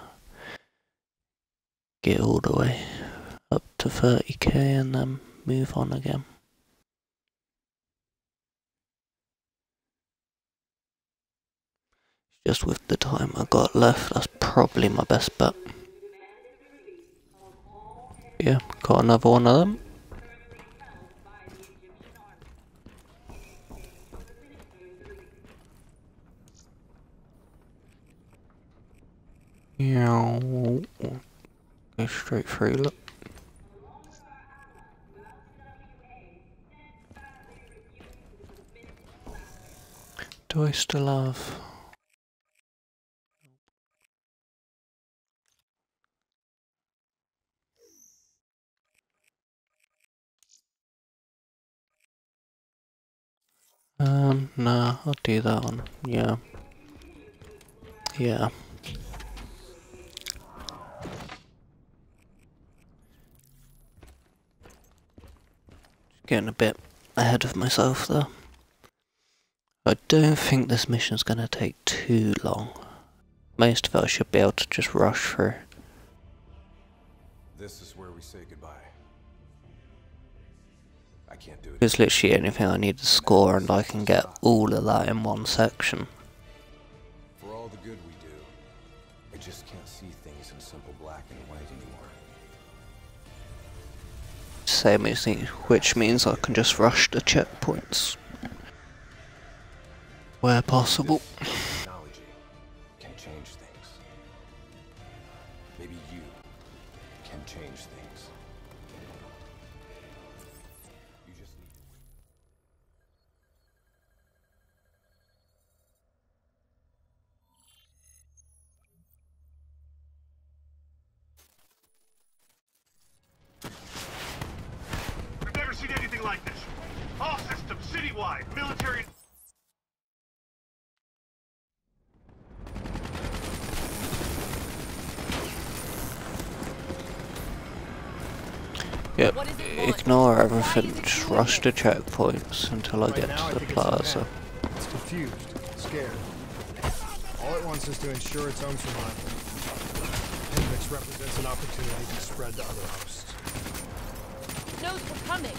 Get all the way up to 30k and then move on again. Just with the time I got left, that's probably my best bet. Yeah, got another one of them. Yeah, go straight through, look. Do I still have... Um, nah, I'll do that one, yeah. Yeah. Getting a bit ahead of myself there. I don't think this mission's gonna take too long. Most of us should be able to just rush through. This is where we say goodbye. I can't do it. It's literally anything I need to score and I can get all of that in one section. For all the good we do, I just can't see things in simple black and white anymore. Same as me, which means I can just rush the checkpoints. Where possible. Yep, ignore everything, just rush the checkpoints until I get to the think it's a plaza. It's confused, scared. All it wants is to ensure its own survival. Hendricks represents an opportunity to spread to other hosts. It knows we're coming.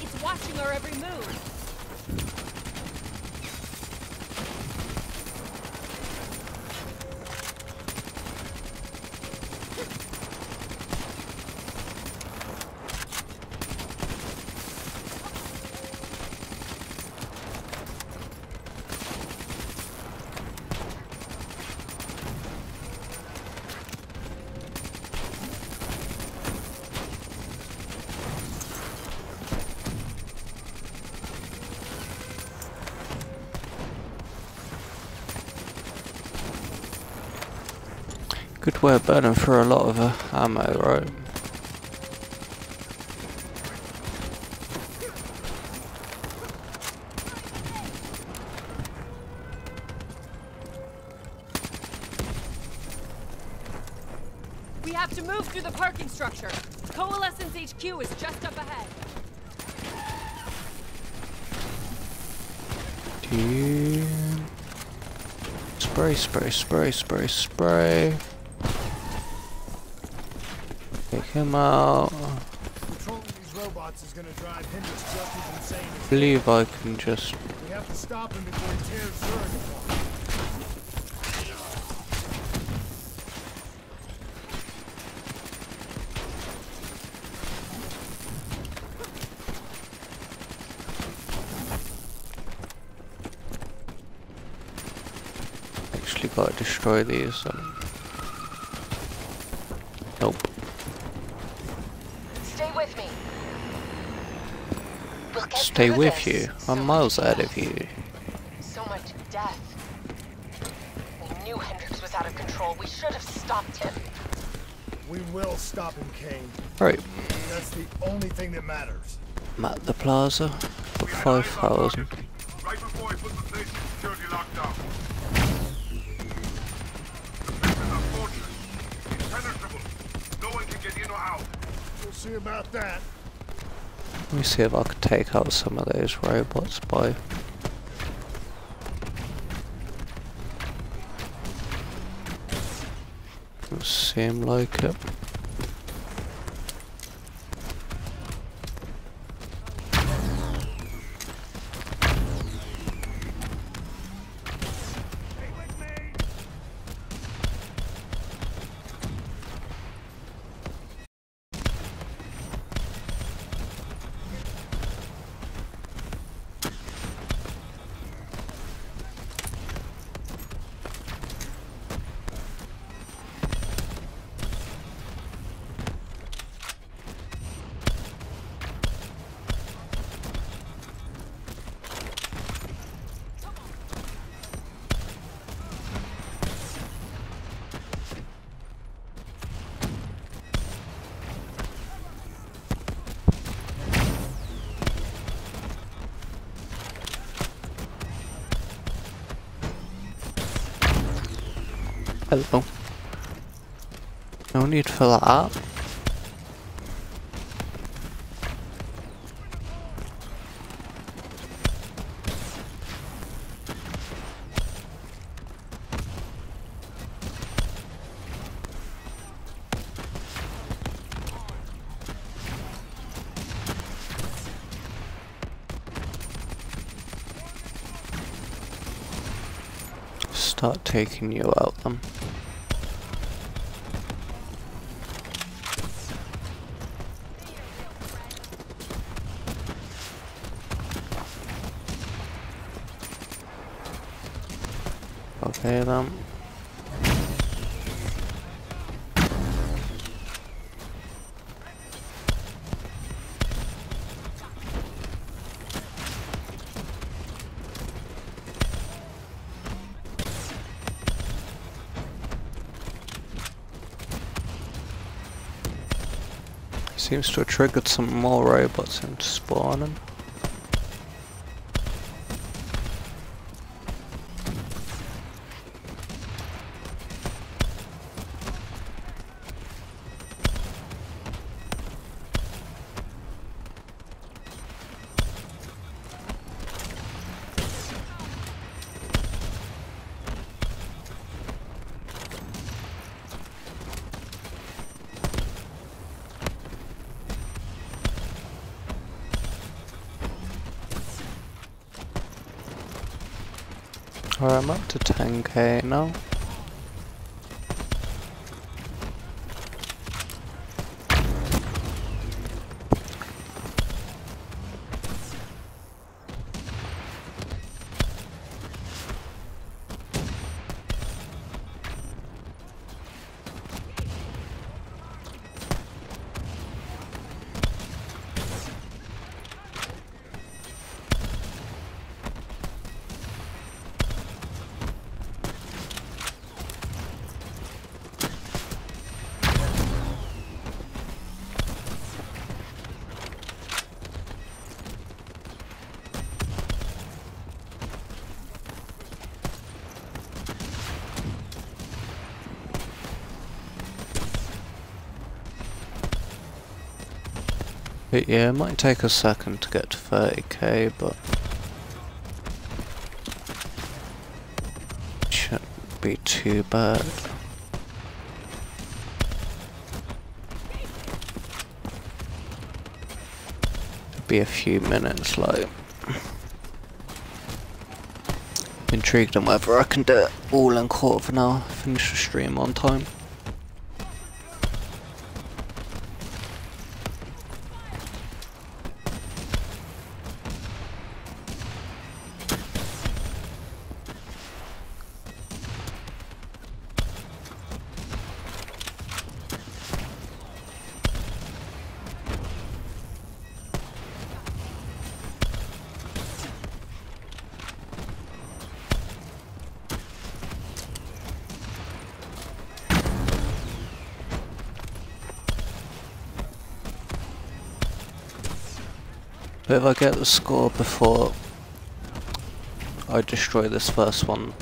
It's watching our every move. Way burning through a lot of uh, ammo, right? We have to move through the parking structure. Coalescence HQ is just up ahead. Spray, spray, spray, spray, spray. Take him out. Controlling these robots is gonna drive Hendricks just as insane as believe I can just him actually gotta destroy these. Um, nope. Stay with me. We'll Stay with you. I'm miles much ahead of you. So much death. We knew Hendricks was out of control. We should have stopped him. We will stop him, Kane. Right. That's the only thing that matters. I'm at the plaza. Got 5,000. Right before I put the place in security lockdown. This is a fortress. Impenetrable. No one can get in or out. We'll see about that. Let me see if I can take out some of those robots by seem like it. Hello. No need for that. Start taking you out then. Okay then. Seems to have triggered some more robots into spawning. Alright, I'm up to 10k now. But yeah, it might take a second to get to 30k, but... Shouldn't be too bad. Be a few minutes like intrigued on whether I can do it all in quarter of an hour, finish the stream on time. But if I get the score before I destroy this first one,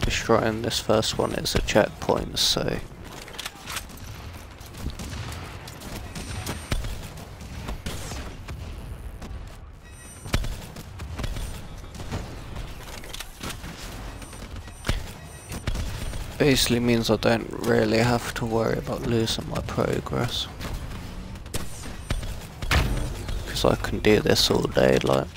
destroying this first one is a checkpoint, so... Basically means I don't really have to worry about losing my progress. I can do this all day, like.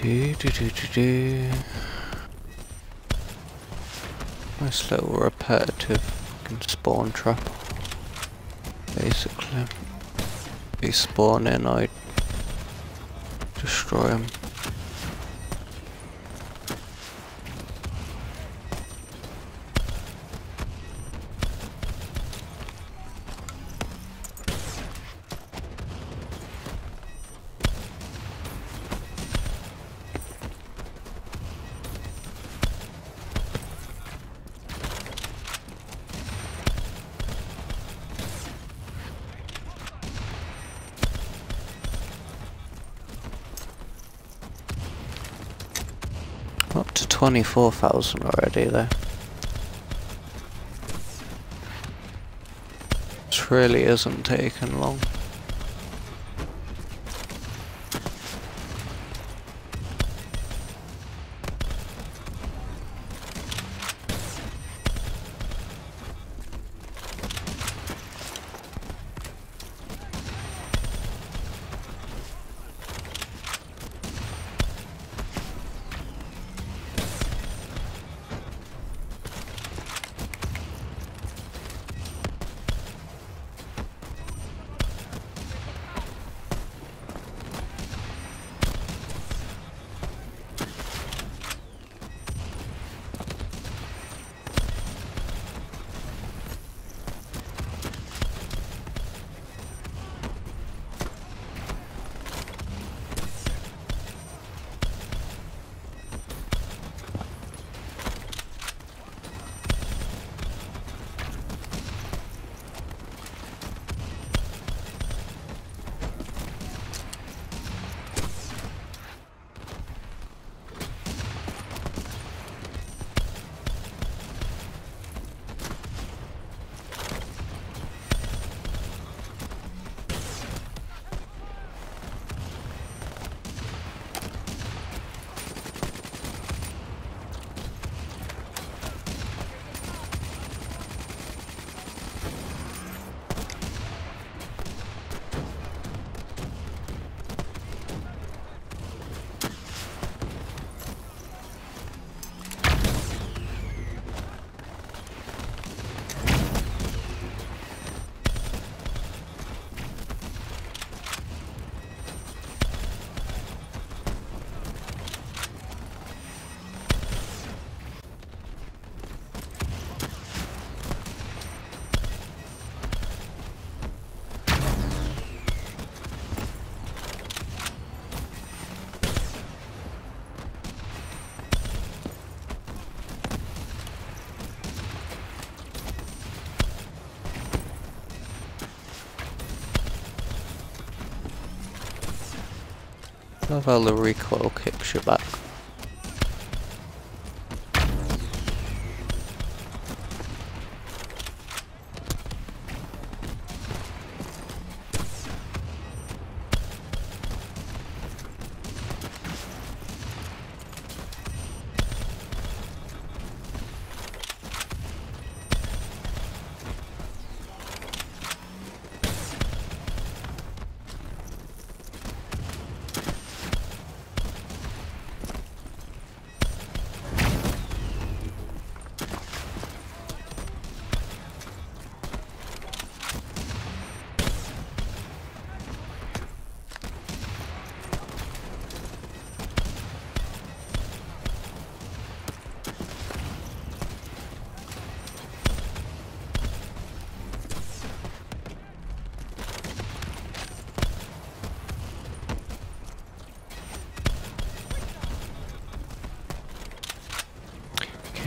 Do, Nice little repetitive spawn trap. Basically. They spawn in, I destroy them. 24,000 already though. This really isn't taking long. Love how the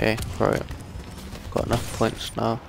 Okay, right. Got enough points now.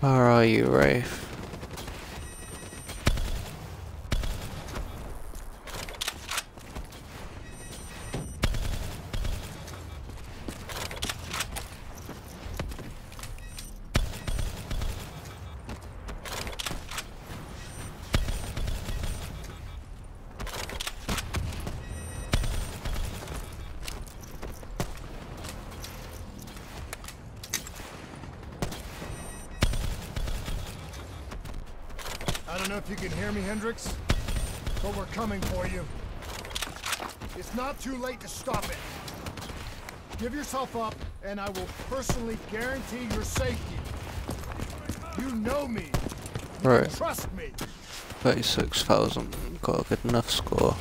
Where are you, Rafe? If you can hear me, Hendricks, but we're coming for you. It's not too late to stop it. Give yourself up, and I will personally guarantee your safety. You know me. You Right. trust me. 36,000. Got a good enough score.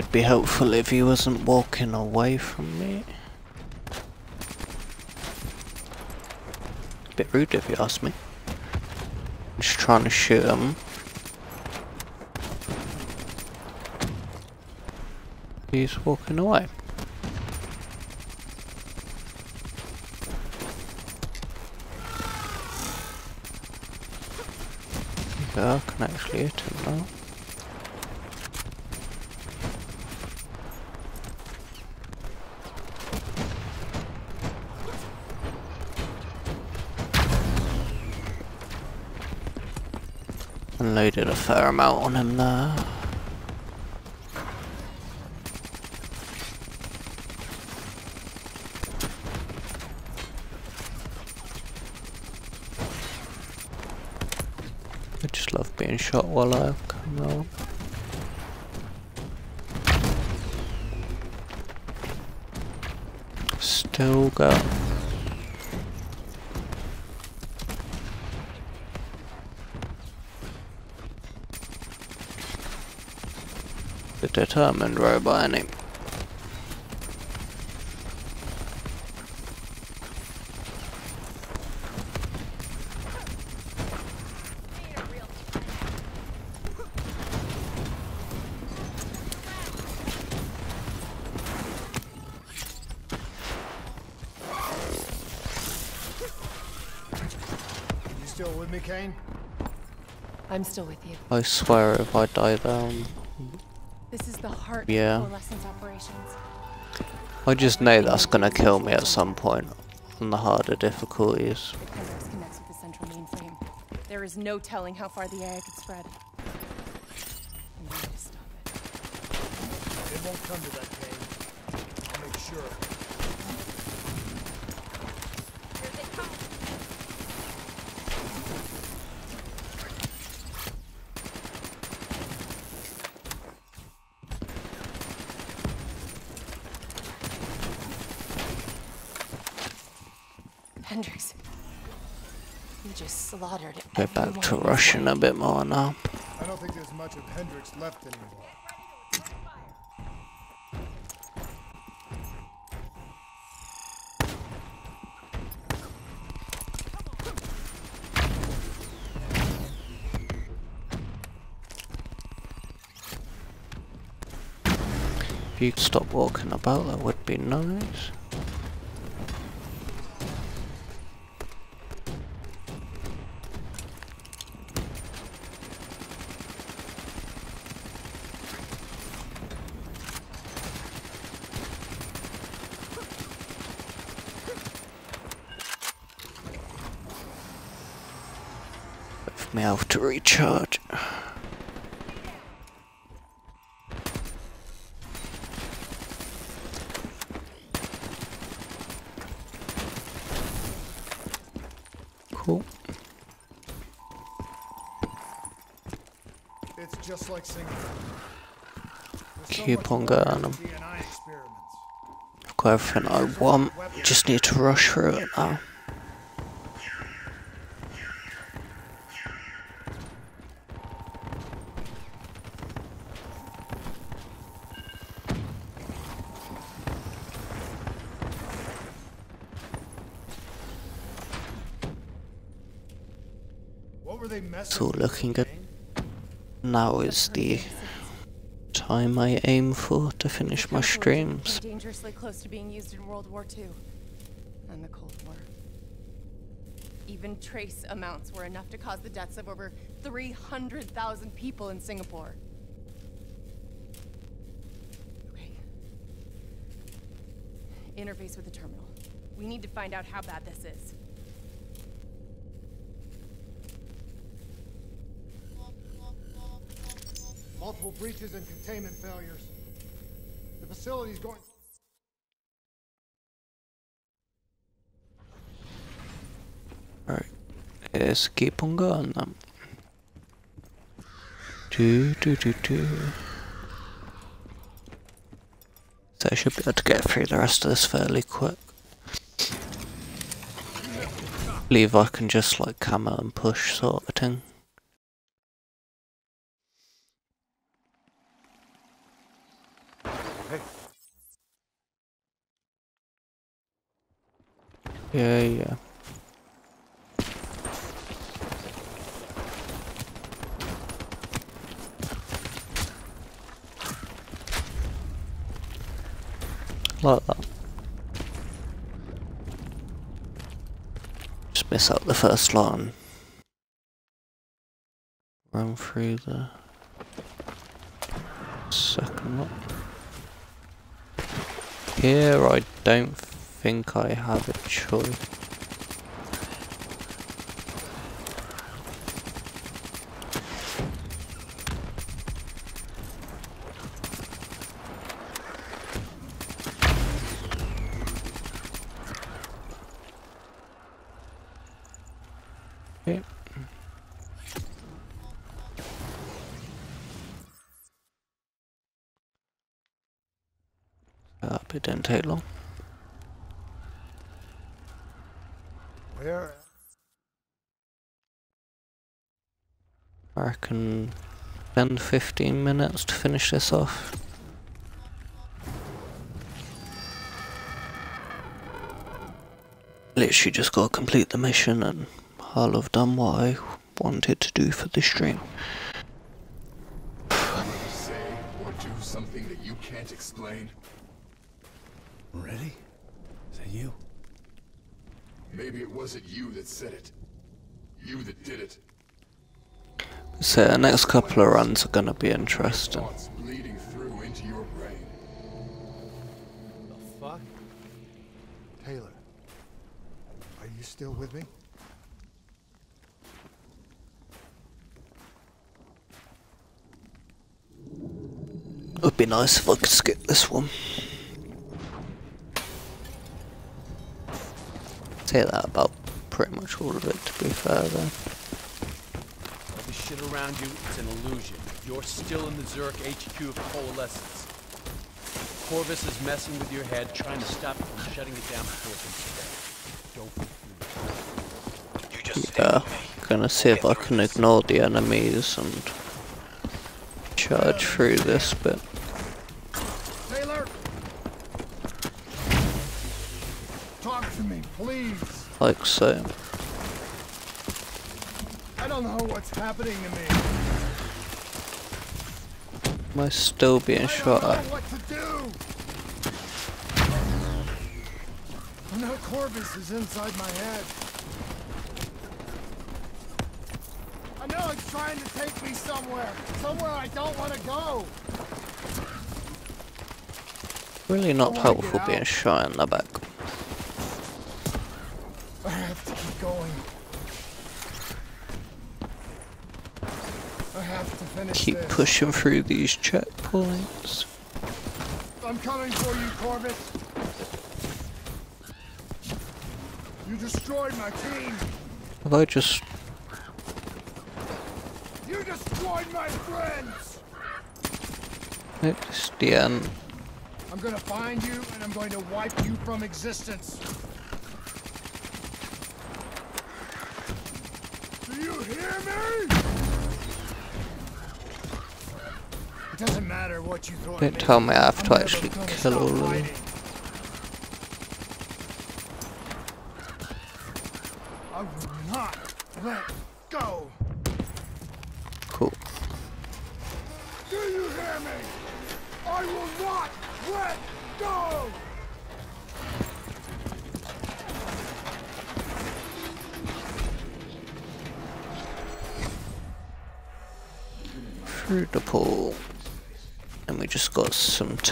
Would be helpful if he wasn't walking away from me. Bit rude if you ask me. Just trying to shoot him. He's walking away. Yeah, I can actually hit him now. Unloaded a fair amount on him there. I just love being shot while I come out. Still go. Determined robot, ain't he? You still with me, Kane? I'm still with you. I swear if I die down, Yeah. of Coalescence operations. I just know that's gonna kill me at some point on the harder difficulties. Hendricks connects with the central mainframe. There is no telling how far the AI could spread. And we need to stop it. It won't come to that, Kane. I'll make sure. Hendricks. You just slaughtered Go back everyone to Russian a bit more now. I don't think there's much of Hendricks left anymore. If you could stop walking about, that would be nice. To recharge. Cool. It's just like so Keep on going. to DNA experiments. I've got everything I want. Just need to rush through it now. What were they messing It's all with, looking at Now is the time I aim for to finish my streams. dangerously close to being used in World War II and the Cold War. Even trace amounts were enough to cause the deaths of over 300,000 people in Singapore. Okay. Interface with the terminal. We need to find out how bad this is. Multiple breaches and containment failures. The facility's going. Right, let's keep on going then. Do do do do. So I should be able to get through the rest of this fairly quick. Believe I can just like camo and push sort of thing. Yeah, yeah. Like that. Just miss out the first line. Run through the second one. Here I don't think I have a choice. Okay. Uh, it didn't take long. 10 15 minutes to finish this off. Literally just gotta complete the mission and I'll have done what I wanted to do for this stream. Say or do something that you can't explain. Ready? Is that you? Maybe it wasn't you that said it. You that did it. So the next couple of runs are gonna be interesting. Thoughts bleeding through into your brain. The fuck? Taylor. Are you still with me? It'd be nice if I could skip this one. Say that about pretty much all of it to be fair though. All the shit around you, it's an illusion. You're still in the Zurich HQ of Coalescence. Corvus is messing with your head, trying to stop you from shutting it down before it can spread. Don't be fooled. Yeah, gonna see if I can ignore the enemies and charge through this bit. Taylor! Talk to me, please. Like so. I don't know what's happening to me. Am I still being shot at? what to do. I know Corvus is inside my head. I know it's trying to take me somewhere. Somewhere I don't want to go. Really not helpful being shot in the back. I have to keep going. I have to finish Keep pushing through these checkpoints. I'm coming for you, Corvus. You destroyed my team. Have I just You destroyed my friends. It's the end? I'm gonna find you and I'm going to wipe you from existence. Do you hear me? It doesn't matter what you throw at Don't me. Tell me I have to actually kill all of them.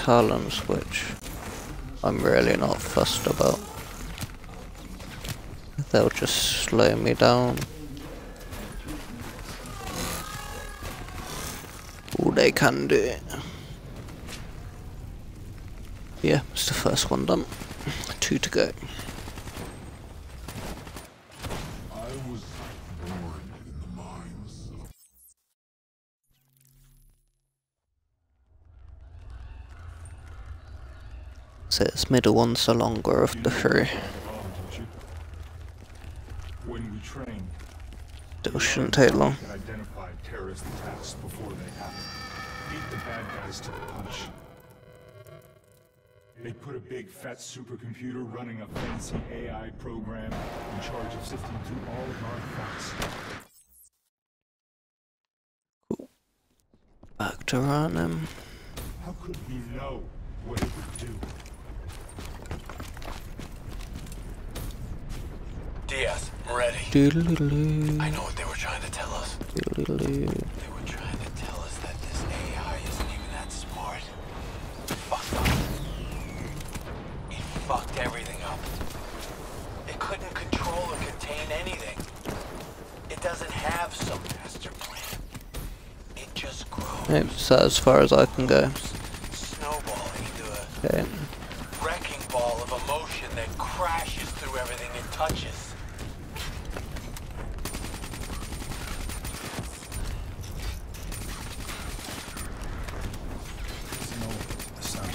Talons which I'm really not fussed about. They'll just slow me down. All they can do. it. Yeah, it's the first one done. Two to go. This middle one's the longer of the three. don't? When we train, Still shouldn't take long. identify terrorist attacks before they happen. Beat the bad guys to the punch. They put a big fat supercomputer running a fancy AI program in charge of sifting through all of our thoughts. Back to Arnhem. How could we know what it would do? Diaz, I'm ready. Doodle-doodle-doo. I know what they were trying to tell us. Doodle-doodle-doo. They were trying to tell us that this AI isn't even that smart. Fucked up. It fucked everything up. It couldn't control or contain anything. It doesn't have some master plan. It just grows, Nope, so as far as I can go. snowballing into a Okay. wrecking ball of emotion that crashes through everything it touches. There's no the sound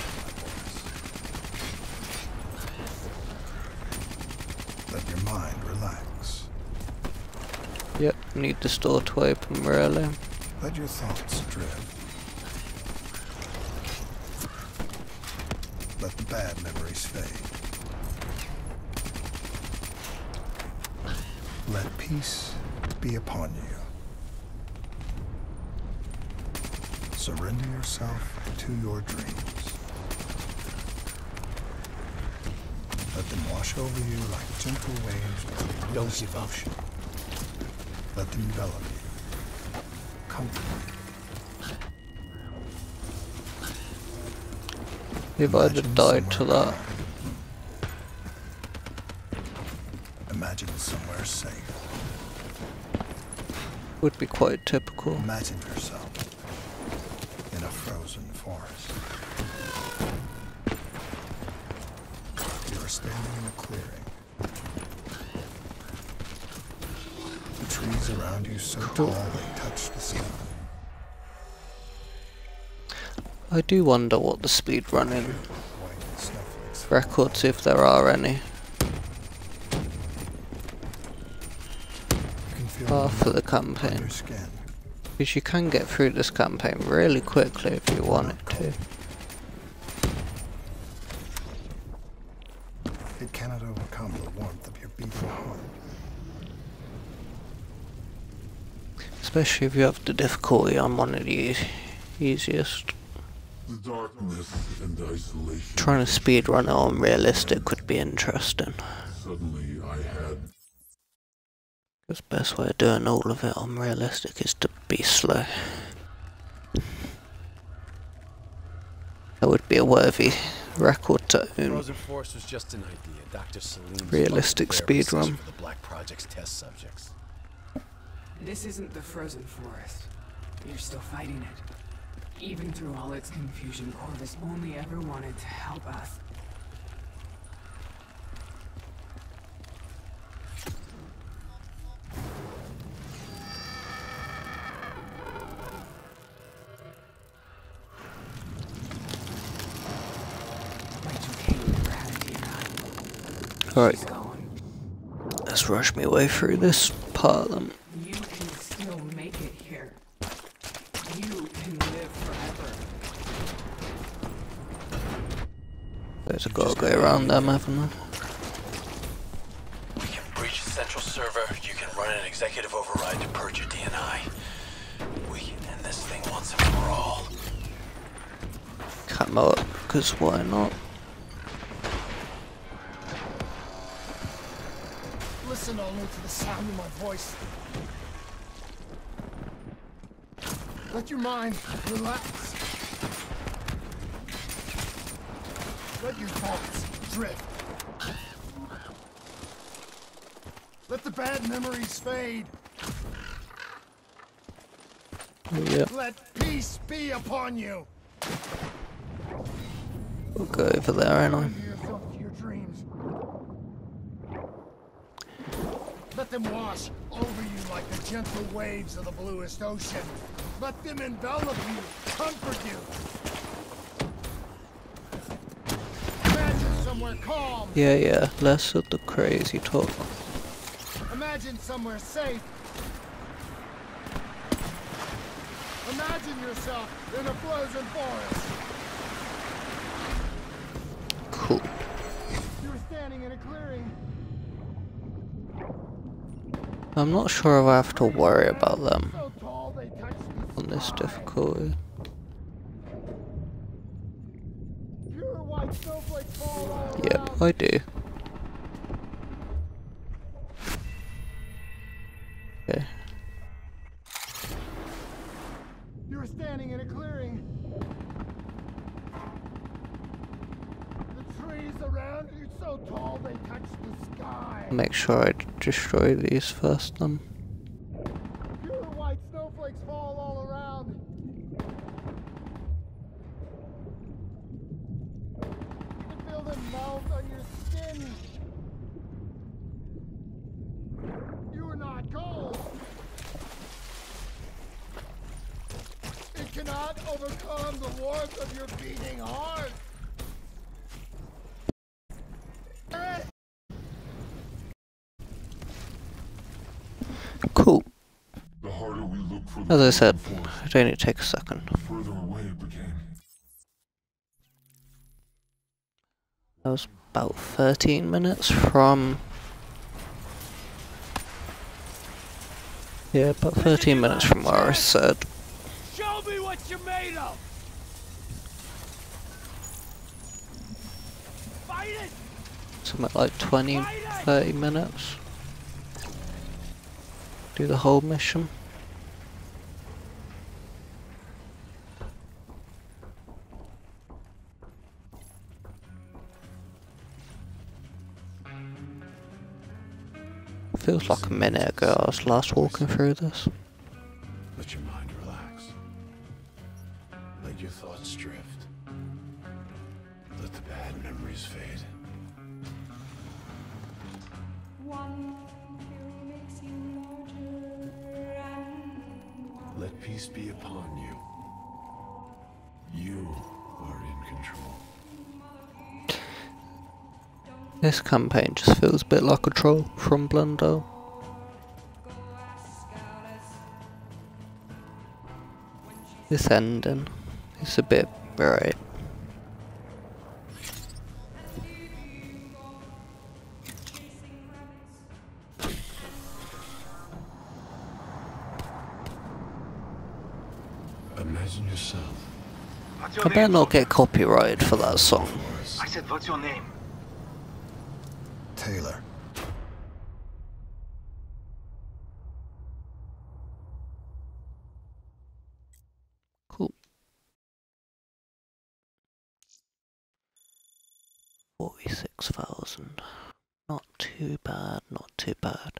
of my voice. Yep, need this door to open really. Let your thoughts drift. Let the bad memories fade. Let peace be upon you. Surrender yourself to your dreams. Let them wash over you like gentle waves of the Don't give up. Let them envelop you. Comfort you. If I'd have died to that, Imagine somewhere safe. would be quite typical. Imagine yourself in a frozen forest. You are standing in a clearing. The trees I do wonder what the White snowflakes records, if there are any, are for the campaign. Because you can get through this campaign really quickly if you wanted to. It cannot overcome the warmth of your beating heart. Especially if you have the difficulty on one of the e- easiest. The darkness and isolation. Trying to speedrun it on realistic would be interesting. Suddenly I had Because the best way of doing all of it on realistic is to be slow. That would be a worthy record to own. Frozen Forest was just an idea. Dr. Salim was Realistic fucking fair speedrun. research for the Black Project's test subjects. This isn't the frozen forest. You're still fighting it. Even through all its confusion, Corvus only ever wanted to help us. Alright, let's rush my way through this part then. You can still make it here. You can live forever. There's a gotta go around them, haven't I? We can breach the central server. You can run an executive override to purge your DNI. We can end this thing once and for all. Come up, because why not? Listen only to the sound of my voice. Let your mind relax. Let your thoughts drift. Let the bad memories fade. Yep, Let peace be upon you. we'll go over there, ain't I? To your dreams. Let them wash over you like the gentle waves of the bluest ocean. Let them envelop you, comfort you. Imagine somewhere calm. Yeah, yeah, less of the crazy talk. Imagine somewhere safe. Imagine yourself in a frozen forest. Cool. You're standing in a clearing. I'm not sure if I have to worry about them So tall they touch the on this difficulty. Pure white snowflakes fall all Yep, around. I do. Okay, You're standing in a clearing. The trees around you so tall they touch the sky. make sure I destroy these first then. Pure white snowflakes fall all around. You can feel them melt on your skin. You are not cold. It cannot overcome the warmth of your beating heart. Cool. look for As the I said, it only takes a second. the further away it became. That was about 13 minutes from... Yeah, about 13 minutes from where I said. Show me what you're made of! Fight it! Something like 20, 30 minutes. Do the whole mission. Feels like a minute ago I was last walking through this. Let your mind relax. Let your thoughts drift. Let the bad memories fade. Let peace be upon you. You This campaign just feels a bit like a troll from Blundell. This ending is a bit right. Imagine yourself. I better not get copyrighted for that song. I said, what's your name? Taylor. Cool. Forty-six thousand. Not too bad, not too bad.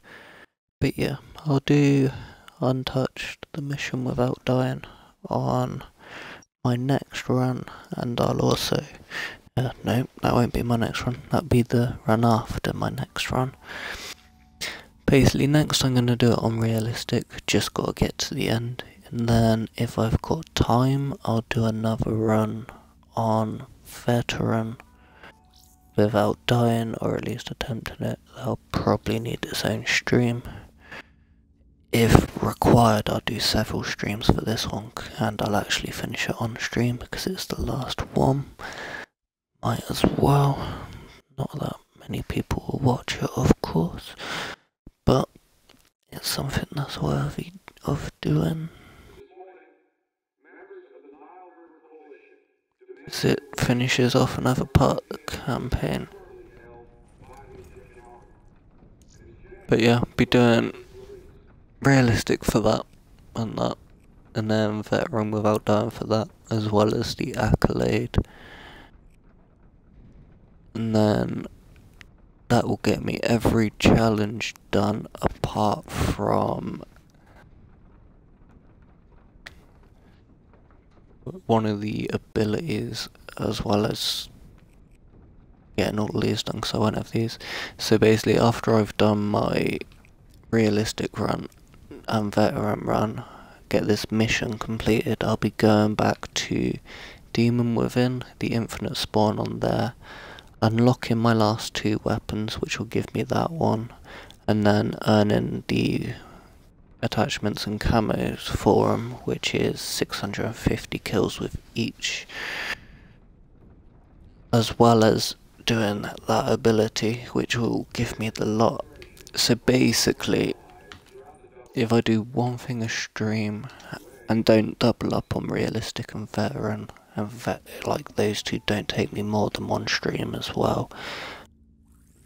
But yeah, I'll do untouched the mission without dying on my next run, and I'll also. Uh, no, that won't be my next run. That'll be the run after my next run. Basically, next I'm gonna do it on realistic. Just gotta get to the end, and then if I've got time, I'll do another run on veteran without dying, or at least attempting it. I'll probably need its own stream. If required, I'll do several streams for this one, and I'll actually finish it on stream because it's the last one. Might as well. Not that many people will watch it, of course, but it's something that's worthy of doing. As it finishes off another part of the campaign. But yeah, be doing realistic for that and that, and then veteran without dying for that, as well as the accolade. And then that will get me every challenge done apart from one of the abilities as well as getting all these done because I won't have these. So basically after I've done my realistic run and veteran run, get this mission completed, I'll be going back to Demon Within, the infinite spawn on there, unlocking my last two weapons which will give me that one, and then earning the attachments and camos for 'em, which is 650 kills with each, as well as doing that ability, which will give me the lot. So basically, if I do one thing a stream and don't double up on realistic and veteran, and vet, like those two don't take me more than one stream as well,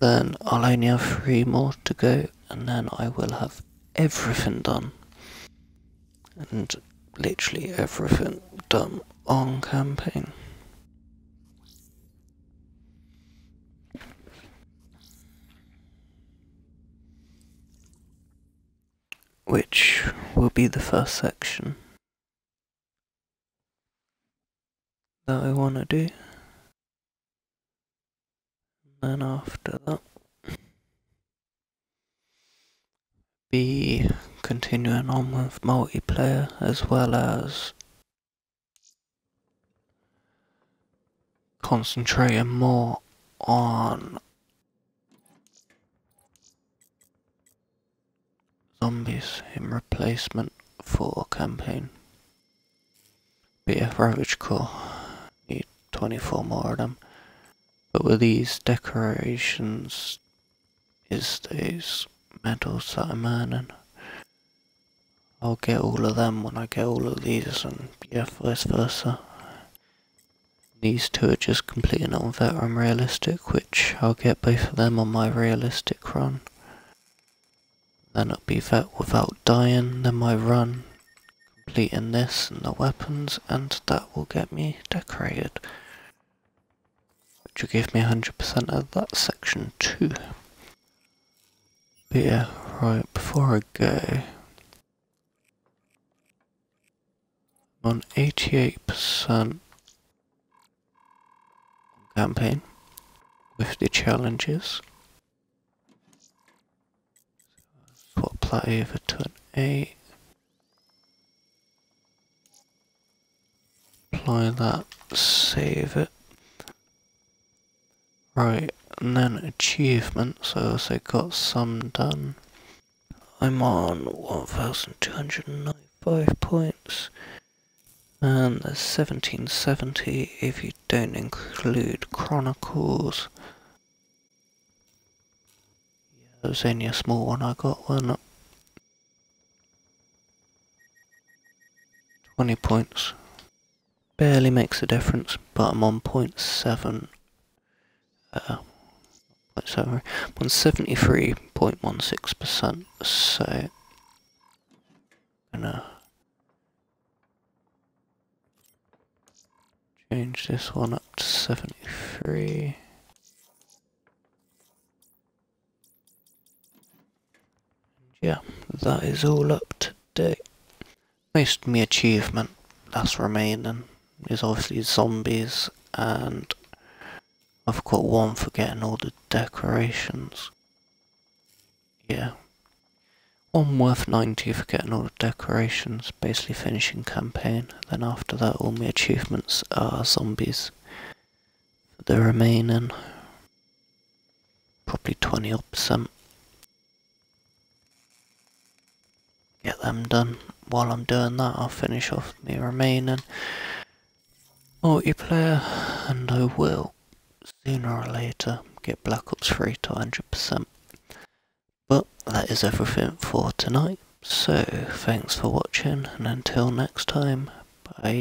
then I'll only have three more to go, and then I will have everything done. And literally everything done on campaign. Which will be the first section that I want to do. And then after that, be continuing on with multiplayer as well as concentrating more on zombies in replacement for campaign. But yeah, Ravage Core. Need 24 more of them. But with these decorations is these medals that I'm earning. I'll get all of them when I get all of these and yeah, vice versa. These two are just completing on veteran realistic, which I'll get both of them on my realistic run. Then it'll be vet without dying, then my run completing this and the weapons, and that will get me decorated. Which will give me 100% of that section too. But yeah, right, before I go, I'm on 88% campaign with the challenges. So apply over to an 8. Apply that, save it. Right, and then achievements, so I got some done. I'm on 1295 points. And there's 1770 if you don't include Chronicles. Yeah, there's only a small one I got one. 20 points. Barely makes a difference, but I'm on point seven. Uh, point seven. I'm 73.16%, so gonna change this one up to 73. Yeah, that is all up to date. Most of my achievement that's remaining is obviously zombies and I've got one for getting all the decorations. Yeah. One worth 90 for getting all the decorations, basically finishing campaign. Then after that all my achievements are zombies. The remaining, probably 20 odd percent. Get them done. While I'm doing that I'll finish off the remaining multiplayer and I will sooner or later get Black Ops 3 to 100%. But that is everything for tonight, so thanks for watching and until next time, bye.